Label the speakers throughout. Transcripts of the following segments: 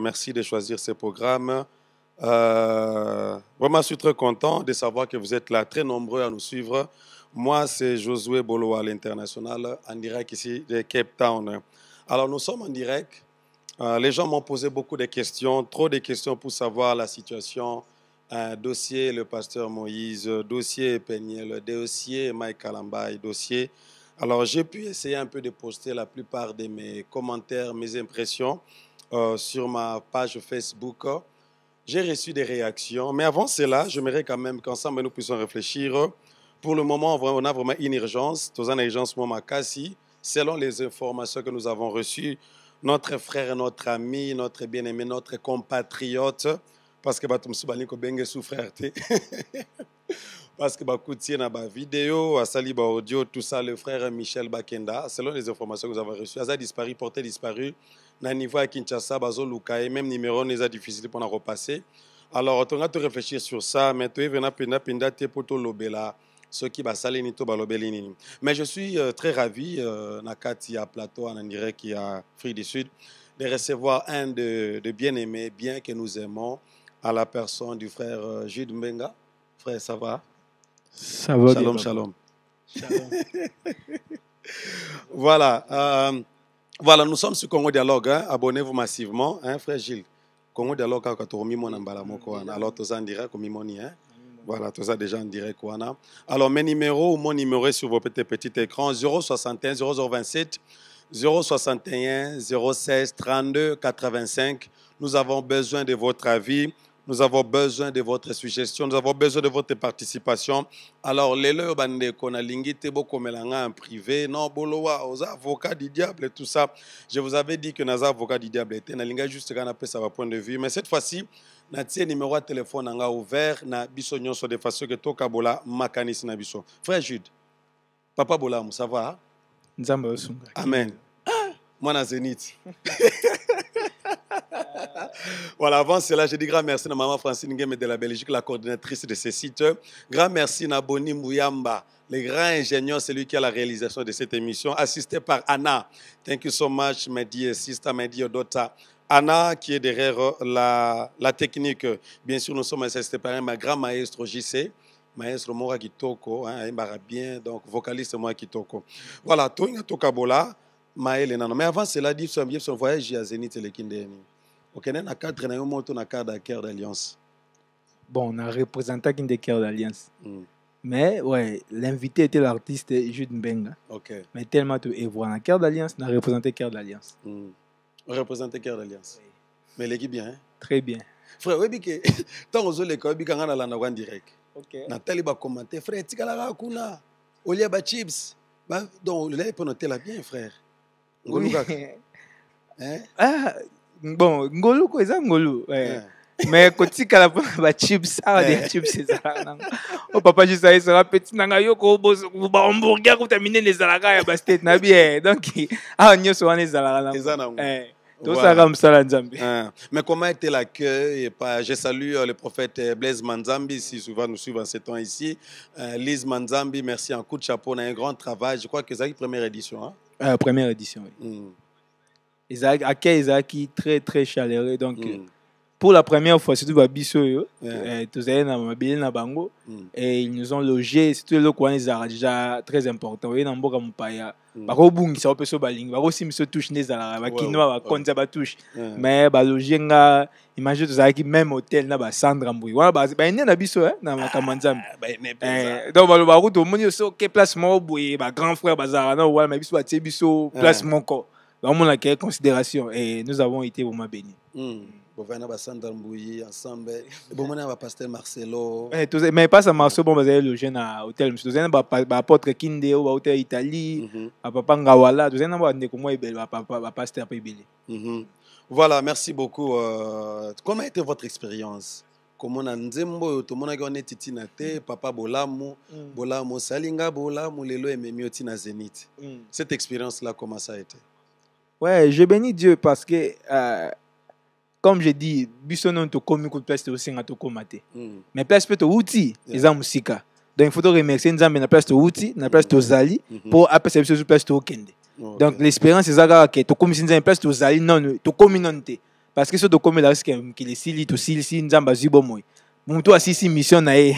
Speaker 1: Merci de choisir ce programme. Euh, vraiment, je suis très content de savoir que vous êtes là, très nombreux à nous suivre. Moi, c'est Josué Bolo à l'international, en direct ici de Cape Town. Alors, nous sommes en direct. Euh, les gens m'ont posé beaucoup de questions, trop de questions pour savoir la situation. Un dossier le pasteur Moïse, dossier Peniel, dossier Mike Kalambay, dossier. Alors, j'ai pu essayer un peu de poster la plupart de mes commentaires, mes impressions euh, sur ma page Facebook. J'ai reçu des réactions, mais avant cela, j'aimerais quand même qu'ensemble nous puissions réfléchir. Pour le moment, on a vraiment une urgence. Une urgence, selon les informations que nous avons reçues. Notre frère, notre ami, notre bien-aimé, notre compatriote, parce que batumsu balinko benge sous frère parce que bakutie na ba vidéo, asali ba audio, tout ça, le frère Michel Bakenda, selon les informations que nous avons reçues, a disparu, porté disparu, na niveau à Kinshasa, bazo lukaye, même numéro n'est difficile pour en repasser. Alors, on a tout réfléchir sur ça, mais tu es venu pinda pinda te lobela, ce qui va saler ni to balobeli Mais je suis euh, très ravi, euh, Nakati à plateau en direct qui a Free du Sud, de recevoir un de, de bien-aimés, bien que nous aimons, à la personne du frère euh, Jude Mbenga. Frère, ça va?
Speaker 2: Ça va
Speaker 1: Shalom,
Speaker 2: bien.
Speaker 1: shalom.
Speaker 2: Shalom.
Speaker 1: Voilà. euh, voilà, nous sommes sur Congo Dialogue. hein. Abonnez-vous massivement, hein, frère Gilles. Congo Dialogue, moko wana. Alors, toza en direct, komimoni, hein. Voilà, tout ça déjà en direct. wana. Alors, mes numéros ou mon numéro est sur vos petits, petits écrans 061 0027 061 016 32 85. Nous avons besoin de votre avis. Nous avons besoin de votre suggestion. Nous avons besoin de votre participation. Alors, les leurs qu'on a lingité beaucoup en privé. Non, bolowa, aux avocats du diable et tout ça. Je vous avais dit que nos avocats du diable étaient. Na juste quand on ça va point de vue. Mais cette fois-ci, na tie numéro de téléphone nga ouvert na biso nyonso de façon que toka bola makanisi na biso. Frère Jude, papa bola, ça va?
Speaker 2: Osunga.
Speaker 1: Amen. Moi, na Zénith. voilà, avant cela, je dis grand merci à maman Francine Ngueme de la Belgique, la coordinatrice de ce site. Grand merci à Boni Mouyamba, le grand ingénieur, celui qui a la réalisation de cette émission, assisté par Anna. Thank you so much, my dear sister, my dear daughter. Anna, qui est derrière la, la technique. Bien sûr, nous sommes assistés par un grand maestro JC. Maestro Mora Kitoko, hein, m'a bien, donc vocaliste Mora Kitoko. Voilà, Tonya Tokabola, Nano. Mais avant cela, dit son son voyage à Zénith et le Kindeni. Ok, na cadre na yo moto na cadre cœur d'alliance.
Speaker 2: Bon, on a représenté qui des cœurs d'alliance.
Speaker 1: Mm.
Speaker 2: Mais ouais, l'invité était l'artiste Jude Mbenga.
Speaker 1: Ok.
Speaker 2: Mais tellement tout. Et voilà, cœur d'alliance, on a représenté cœur d'alliance.
Speaker 1: Mm. On représente cœur d'alliance. Mais l'équipe bien. Hein?
Speaker 2: Très bien.
Speaker 1: Frère, oui, que tant aux autres, les quand on a la direct.
Speaker 2: Ok.
Speaker 1: Nathalie va commenter, frère, tikala kuna. Olia ba chips. Ba, donc, le lait peut noter la bien, frère. Ngolu kaka? Hein?
Speaker 2: Ah, bon, ngolu ko eza ngolu. Ouais.
Speaker 1: Hein.
Speaker 2: mais kotikala mpona bachips awa de
Speaker 1: Eh.
Speaker 2: chips ezalaka nango o papa juste ayesaka peti nanga yo bahamburger kuta minene ezalaka ya bastate na bien donc awa nyonso wana ezalaka
Speaker 1: Eza nango.
Speaker 2: tosalaka mosala nzambe
Speaker 1: Hein. Mais comment était l'accueil? Je salue euh, le prophète euh, Blaise Manzambi, si souvent nous suivons en ce temps ici. Euh, Lise Manzambi, merci, un coup de chapeau, on a un grand travail. Je crois que c'est la première édition. Hein?
Speaker 2: Euh, première édition oui.
Speaker 1: Mm.
Speaker 2: ezalaki accueil ezalaki très très chaleureux donc
Speaker 1: Mm.
Speaker 2: pour la première fois surtout babiso euh,
Speaker 1: Mm.
Speaker 2: et ils nous ont logé surtout eloko wana ezalaka déjà très important na mboka mopaya
Speaker 1: Mm.
Speaker 2: Bakobungisa yo mpe so balingi bakosi biso touche nde ezalaka bakinoa ya batouche
Speaker 1: Yeah.
Speaker 2: mais baloge nga imagine tozalaki même hôtel na basandre mbui wana ba- baende na biso eh, na makambo ya nzambe
Speaker 1: Ah.
Speaker 2: Eh, donc baloba kuti omoni so ke place moko boye bagrand frère bazalaka na wana mais biso batie biso place
Speaker 1: Eh.
Speaker 2: moko bamonaka considération et nous avons été vraiment bénis
Speaker 1: Mm. Bovana basandra mbouyi ensemble. Bomona bapasteur marcelo.
Speaker 2: Eh, mais pas ça marceau bon bazali loge na hôtel mosusu tozali na baapôtre kinde oyo bauta italie
Speaker 1: Mhm.
Speaker 2: bapapa ngawala. Tozali na bandeko mwa ebele bapaster mpe ebele
Speaker 1: Mhm. Voilà, merci beaucoup. Euh, comment a été votre expérience? Komona nzembo oyo tomonaki wana etiti na te papa bolamu. Bolamu osalinga bolamu lelo ememi oti na zénith cette expérience là comment ça a été?
Speaker 2: Ouais, je bénis Dieu parce que, euh, comme je dis biso non tokomi ku place tosenga tokóma te.
Speaker 1: Hmm.
Speaker 2: Mais place mpe
Speaker 1: towuti
Speaker 2: eza mosika. Donc il faut toremercie nzambe na place towuti na place hmm. tozali
Speaker 1: hmm.
Speaker 2: mpo apesa biso zu place
Speaker 1: tokende.
Speaker 2: Donc l'espérance eza kaka ke tokomisi nzambe place tozali nanu tokomi nanu te. Parce que so tokomela risque mokili esili tosilisi nzambe azwi bomoi. Motu asisi mission na ye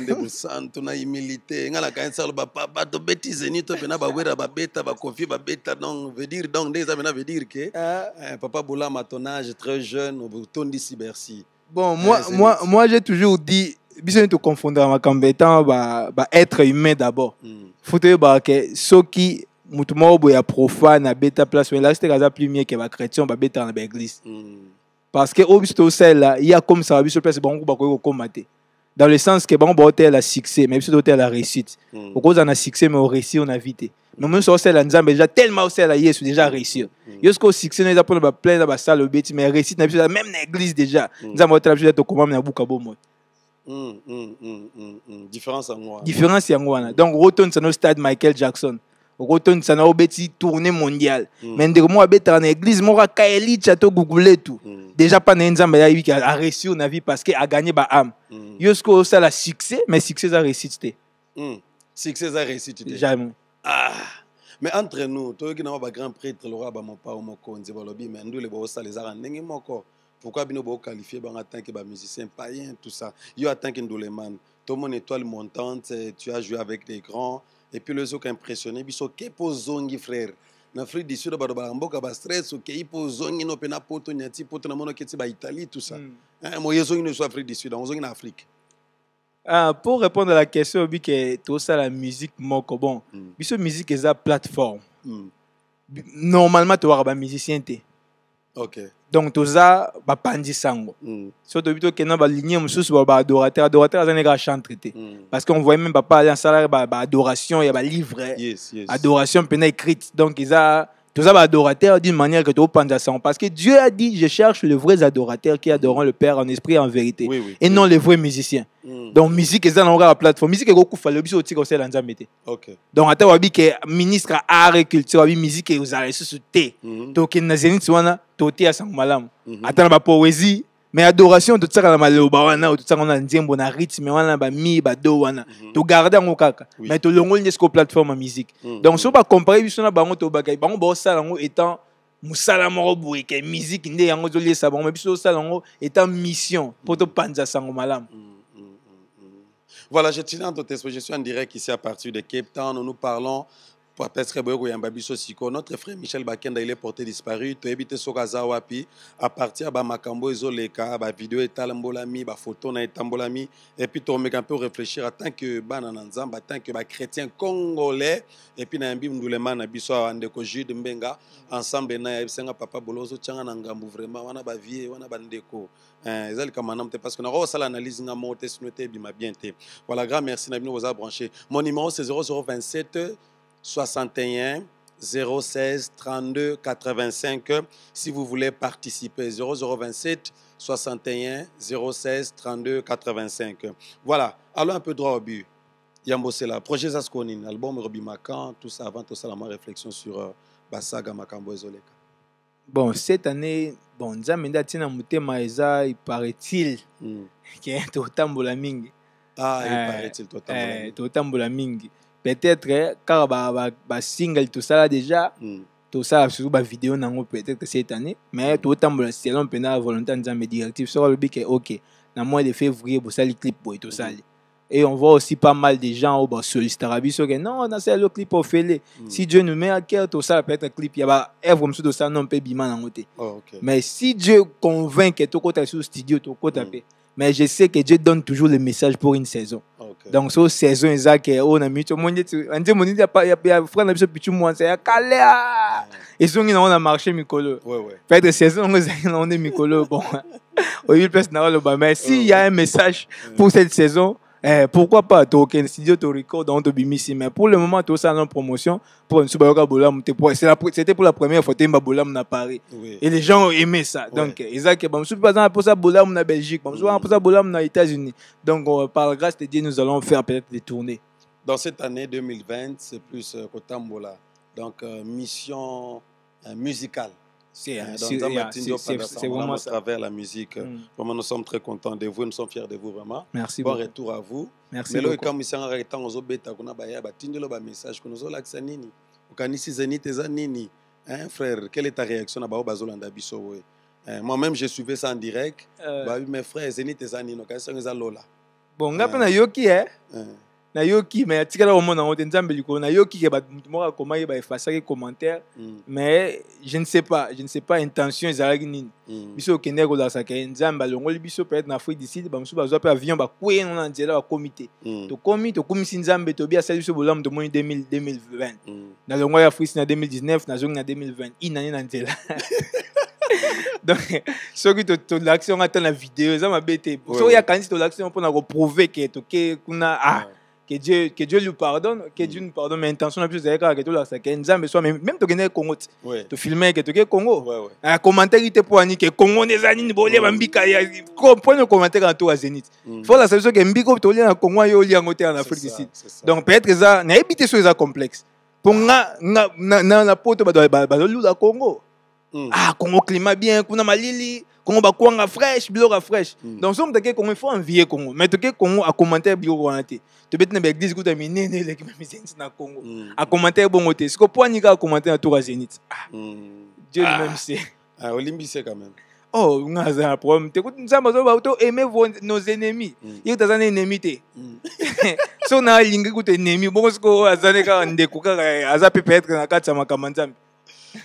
Speaker 1: nde mosantu na humilité. Nga na kanisi aloba papa tobeti zeni to mpena bawera babeta bakofi babeta donc veut dire donc nde eza mpena veut dire ke
Speaker 2: Ah,
Speaker 1: eh, papa bolama ton âge très jeune otondisi bercy
Speaker 2: bon moi,
Speaker 1: c'est
Speaker 2: moi, moi j'ai toujours dit biso ni tokofondaka makambo etant ba, ba humain d'abord.
Speaker 1: Mm,
Speaker 2: faut toyebaka ke soki motu moko boye ya profane abeta place oyo elaki teke aza plus mieux ke bachrétien babetaka na baeglise
Speaker 1: mm,
Speaker 2: parce que oyo biso tosalela ye akomisaka biso place bango bakoki kokóma te dans le sens ke bango baotela succès mais biso totela réussite.
Speaker 1: Mm,
Speaker 2: okozala na succès mais oréussir na vie te mais moso osalela nzambe déjà tellement osalela yesu déjà réussir yo soki osuccès no eza mpona baplain na basala obeti mais réussite na biso eza même na église déjà. Nzambe otala biso tokomami na buka bomoi
Speaker 1: différence yango wana
Speaker 2: donc okotondisa no stade michael jackson okotondisa na obeti tournée mondiale
Speaker 1: Mm,
Speaker 2: mais ndeko moko abetaka na église moko akaelicha to guguletu
Speaker 1: mm,
Speaker 2: déjà mpa na ye nzambe ayebi ke aréussir na vie parce que aganye baâme
Speaker 1: mm,
Speaker 2: yo soki osala succès mais succès eza réussite te
Speaker 1: succès eza réussite te
Speaker 2: jamais.
Speaker 1: Ah, mais entre nous toyoki nango bagrand prêtre lokwa bamopao mokonzi balobi me ndule boosala ezaka ndenge moko pourquoi bino boqualifie bango en tant que bamusicien païen tout ça? Yo en tant que nduleman tomona étoile montante tu as joué avec des grands et puis le soki impressionné biso ke mpo ozongi frère. Na afrique du sud bato balamboka bastress okei mpo ozongi no mpe na poto na monaki eti baitalie tout ça.
Speaker 2: Mm.
Speaker 1: Eh, moye ezongi no so afrique du sud ozongi na afrique.
Speaker 2: Ah, pour répondre à la question obi ke tosala musique moko bon
Speaker 1: Mm,
Speaker 2: biso musique eza plateforme.
Speaker 1: Mm.
Speaker 2: Bi- normalement towaka bamusicien te
Speaker 1: ok
Speaker 2: donc toza bapandi sango.
Speaker 1: Mm,
Speaker 2: so tobi tokende na balinie mosusu ba baadorateur adorateur. Aza ndenge achantre te
Speaker 1: mm.
Speaker 2: parce qu'on voyait même papa ali asalaka ba- baadoration ya balivre
Speaker 1: yes yes.
Speaker 2: Adoration mpena écrite donc eza toza baadorateur d'une manière que topanza sango parce que dieu a dit je cherche les vrais adorateurs qui adoreront le père en esprit et en vérité.
Speaker 1: Oui, oui.
Speaker 2: et non les vrais musiciens.
Speaker 1: Mm,
Speaker 2: donc musique eza nango kaka plateforme. Musique ekokufa lobi so otika osala nzambe. Te
Speaker 1: ok.
Speaker 2: Donc ata wabi ke ministre art et culture wabi musique ezala lisusu te
Speaker 1: Mhm,
Speaker 2: tokende na zénith wana toteya sango malamu
Speaker 1: mhm.
Speaker 2: ata na bapoésie mais adoration totiaka na maloba wana oyo totiaka na nzembo na rythme wana na bami bado wana
Speaker 1: Mhm.
Speaker 2: togarde yango kaka mais tolongoli nde siko plateforme ya musique
Speaker 1: Mhm.
Speaker 2: donc so bacompare biso na bango tobaka bango baosala yango étant mosala moko boye ke musique nde yango ezoliesa bango mais biso tosala yango étant mission mpo topanza sango malamu.
Speaker 1: Voilà, je tiens ton Je suis en direct ici à partir de Cape Town. Nous parlons notre frère Michel Bakenda il est porté disparu. To ebite soka za wapi à partir ba makambo ezoleka ba vidéo etambolami ba photo na etambolami et puis to meka un peu réfléchir en tant que bana na nzamba en tant que ba chrétien congolais. Et puis na yambi ndulema na biso ande ko Jude Mbenga ensemble na yebisenga papa vraiment ndeko. Eh, te parce que nakosala analyse te te ebima bien te. Voilà grand merci na bino branché. Mon numéro c'est 0027 61 016 32 85 si vous voulez participer 0027 61 016 32 85 voilà allons un peu droit au but. Yambo Sela projet Zaskonine album Robi Macan tout ça avant tout ça la réflexion sur euh, Basaga Makambo Ezoleka
Speaker 2: bon cette année bon nzambe nde atie na motema eza il paraît-il
Speaker 1: mm.
Speaker 2: ke totambola mingi.
Speaker 1: Ah il
Speaker 2: Eh,
Speaker 1: paraît-il totalement
Speaker 2: Eh, totambola mingi peut-être eh, kaka basingle ba, ba single tosala déjà
Speaker 1: mm.
Speaker 2: tosala surtout bavideo nango peut-être cette année mais totambola selon mpena volonté ya nzambe directive soko alobi ke ok. Na mois de février bosali clip boye tosali et on voit aussi pas mal de gens oyo basollicitaka biso ke non nasala lo clip ofele
Speaker 1: Mm.
Speaker 2: si dieu nous met à cœur tosala peut-être clip ya baœuvre mosusu tosala no mpe bima nango te
Speaker 1: oh, ok.
Speaker 2: Mais si dieu convainc ke tokota lisusu studio tokota
Speaker 1: Mm.
Speaker 2: Mais je sais que dieu donne toujours le message pour une saison.
Speaker 1: Ok.
Speaker 2: Donc so saison eza ke oyo na miniti omoni eti anzembo nini ya pa- ya ya frère na biso pichu mwansa ya kalea ezongi nango na marché mikolo.
Speaker 1: Ouais ouais.
Speaker 2: Peut-être saison yango ezalaki nango nde mikolo bon. Oyebi place na oloba mais s'il y a un message pour cette saison eh, pourquoi pas tokende studio to record donc tobimisi mais pour le moment tosala na promotion pour biso bayoka bolamu te Po- c'est la pre- c'était pour la première fois toyemba bolamu na paris
Speaker 1: oui
Speaker 2: et les gens ont aimé ça.
Speaker 1: Ouais.
Speaker 2: Donc, eza que bamususu mpe aza mposa bolamu na Belgique, bamususu aza mposa bolamu na États-Unis. Donc, euh, par grâce de Dieu, nous allons faire peut-être des tournées.
Speaker 1: Dans cette année 2020, c'est plus euh, Kotambola. Donc, euh, mission euh, musicale.
Speaker 2: C'est
Speaker 1: Euh,
Speaker 2: euh, yeah,
Speaker 1: Tindio
Speaker 2: c'est-
Speaker 1: on
Speaker 2: vraiment
Speaker 1: a à travers la musique.
Speaker 2: Mm.
Speaker 1: Vraiment, nous sommes très contents de vous, nous sommes fiers de vous, vraiment.
Speaker 2: Merci
Speaker 1: bon
Speaker 2: beaucoup.
Speaker 1: retour à vous.
Speaker 2: Merci
Speaker 1: Mais
Speaker 2: beaucoup.
Speaker 1: quand nous sommes en temps, on beta kuna baya batindelo ba message que nous olakisa nini. Ukanisi zenite za nini. Hein, frère, quelle est ta réaction à Bao Bazolanda ouais? Hein, Moi-même, j'ai suivi ça en direct.
Speaker 2: Euh,
Speaker 1: Bah, mes frères, Zénith et ils sont Lola.
Speaker 2: bon nga mpe nayoki e
Speaker 1: Hein.
Speaker 2: Nayoki me atikala komona yango te nzambe likolo nayoki ke bato moko akomaki baefasaki commentaire.
Speaker 1: Mm,
Speaker 2: mais je ne sais pas je ne sais pas intention ezalaki nini.
Speaker 1: Mm.
Speaker 2: biso okendeki nzambe alongoli biso peut-être na afrique du sud bamosusu bazwa mpe avion bakwei no na nzela te
Speaker 1: Mm,
Speaker 2: tokumisi nzambe tobi asali biso bolamu tomoni 2000 2020
Speaker 1: mm.
Speaker 2: nalongwaki afrique na 2019 nazongi na 2020 inani na nzela. Donc soki to- tolakisi yango ata na video eza mabe te soki
Speaker 1: ouais.
Speaker 2: yakanisi tolakisi yango mpona koprouve ke toke kuna ah que Dieu, que Dieu lui pardonne, que
Speaker 1: Mm.
Speaker 2: Dieu nous pardonne, mais intention na plus c'est que tout là ça que nzambe soit même to kene Congo to filmer que to ke Congo un commentaire ite pour ani que Congo des années bolé bambika ya comprendre le commentaire en tout à Zénith
Speaker 1: Mm.
Speaker 2: faut la solution que mbiko to lien na Congo yo lien ngote en
Speaker 1: C'est
Speaker 2: Afrique
Speaker 1: c'est ça.
Speaker 2: donc peut-être que ça na habité sur ça complexe pour nga nga na na na poto ba ba ba lula Congo
Speaker 1: Mm.
Speaker 2: ah Congo climat bien kuna malili Congo bakwanga fresh biloko fresh
Speaker 1: Mm.
Speaker 2: donc somme take Congo il faut envier Congo mais to ke Congo a commentaire biloko wana te to beti na ba église kuta minene le ki misensi na Congo
Speaker 1: Mm.
Speaker 2: a commentaire bongo te siko po anika a commentaire na tour à Zénith ah
Speaker 1: Mm.
Speaker 2: Dieu
Speaker 1: Ah.
Speaker 2: lui-même sait
Speaker 1: Ah, Olimbise quand même.
Speaker 2: oh nga aza na problème te kuti nzambe azoba to aimer vos nos ennemis
Speaker 1: Mm.
Speaker 2: ye kuta aza na ennemi te
Speaker 1: Mm.
Speaker 2: so na alingi kuta ennemi bongo siko oyo aza ne kaka ndeko kaka aza pe peut-être na kati ya makambo ya nzambe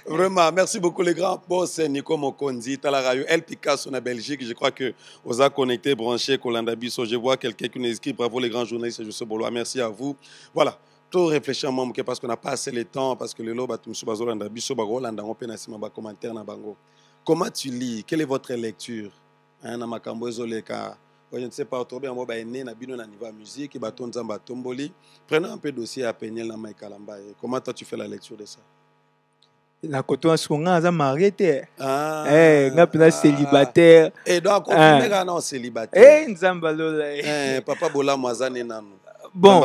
Speaker 1: Vraiment, merci beaucoup les grands boss Nico Mokonzi, Talarayo, El Picasso na Belgique. Je crois que vous avez connecté, branché, Kolanda Bisso. Je vois quelqu'un qui nous écrit. Bravo les grands journalistes, je suis Bolois. Merci à vous. Voilà. Tout réfléchir moi parce qu'on n'a pas assez le temps parce que le lot batum sur Bazolanda Bisso Bagolanda on peut ba commentaire na bango. Comment tu lis? Quelle est votre lecture? Hein je ne sais pas trop bien moi ene na bino na niveau musique ba tonzamba tomboli. Prenons un peu dossier à Peniel na Mike. Comment toi tu fais la lecture de ça?
Speaker 2: Na koto na siko nga aza marie te
Speaker 1: Ah.
Speaker 2: Eh, nga mpena célibataire. Eh, nzambe alola eh.
Speaker 1: Eh, papa Bola Mwazane Nano.
Speaker 2: bon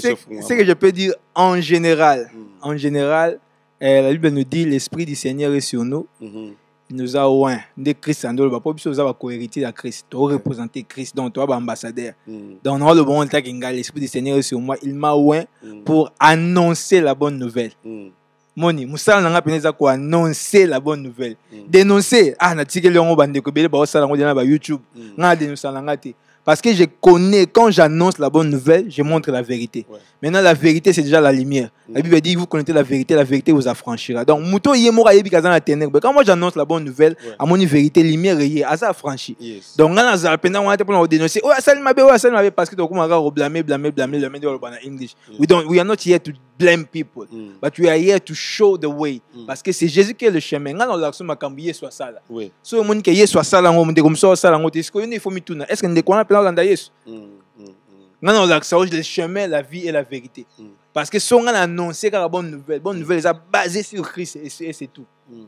Speaker 2: c'est c'est que je peux dire en général
Speaker 1: Mm.
Speaker 2: en général eh, la bible nous dit l'esprit du seigneur est sur nous
Speaker 1: Mhm.
Speaker 2: il nous a oint nde christ andoloba mpo biso oza bacohéritier ya christ toreprésente christ donc toza baambassadeur
Speaker 1: Mm.
Speaker 2: donc na oloba ngo ntaki ngai l'esprit du seigneur est sur moi il m'a oint
Speaker 1: Mm.
Speaker 2: pour annoncer la bonne nouvelle
Speaker 1: Mm.
Speaker 2: Moni mosala na nga mpena eza koannoncer la bonne nouvelle
Speaker 1: Mm.
Speaker 2: dénoncer ah natikeli yango bandeko ebele baosala yango dena ba youtube
Speaker 1: Mm.
Speaker 2: nga dénoncer na nga te parce que je connais quand j'annonce la bonne nouvelle je montre la vérité
Speaker 1: Ouais.
Speaker 2: maintenant la vérité c'est déjà la lumière la
Speaker 1: Mm.
Speaker 2: bible dit vous connaissez la vérité la vérité vous affranchira donc moto ye moko ayebi kaza na ténèbre quand moi j'annonce la bonne nouvelle
Speaker 1: Ouais.
Speaker 2: amoni vérité lumière eye aza affranchi
Speaker 1: Yes.
Speaker 2: donc nga nazala mpenza wana te mpona kodénoncer oyo asali mabe oyo asali mabe parce que tokomaka koblame blame blame blame nde oloba na english
Speaker 1: Mm.
Speaker 2: we, don't, we are not here to blame people
Speaker 1: Mm.
Speaker 2: but we are here to show the way
Speaker 1: Mm.
Speaker 2: parce que c'est jésus qui est le chemin nga na olakso makambo yesu asala
Speaker 1: Oui.
Speaker 2: so omoni ke yesu asala yango ndeko mosusu asala yango te sikoyo nde ifo mituna est ce que ndeko wana mpena olanda yesu
Speaker 1: Mm. Mm. Mm.
Speaker 2: nga na olakisa o le chemin la vie et la vérité
Speaker 1: Mm.
Speaker 2: parce que so nga na annonce kaka bonne nouvelle bonne nouvelle eza basé sur christ et c'est tout
Speaker 1: Mm.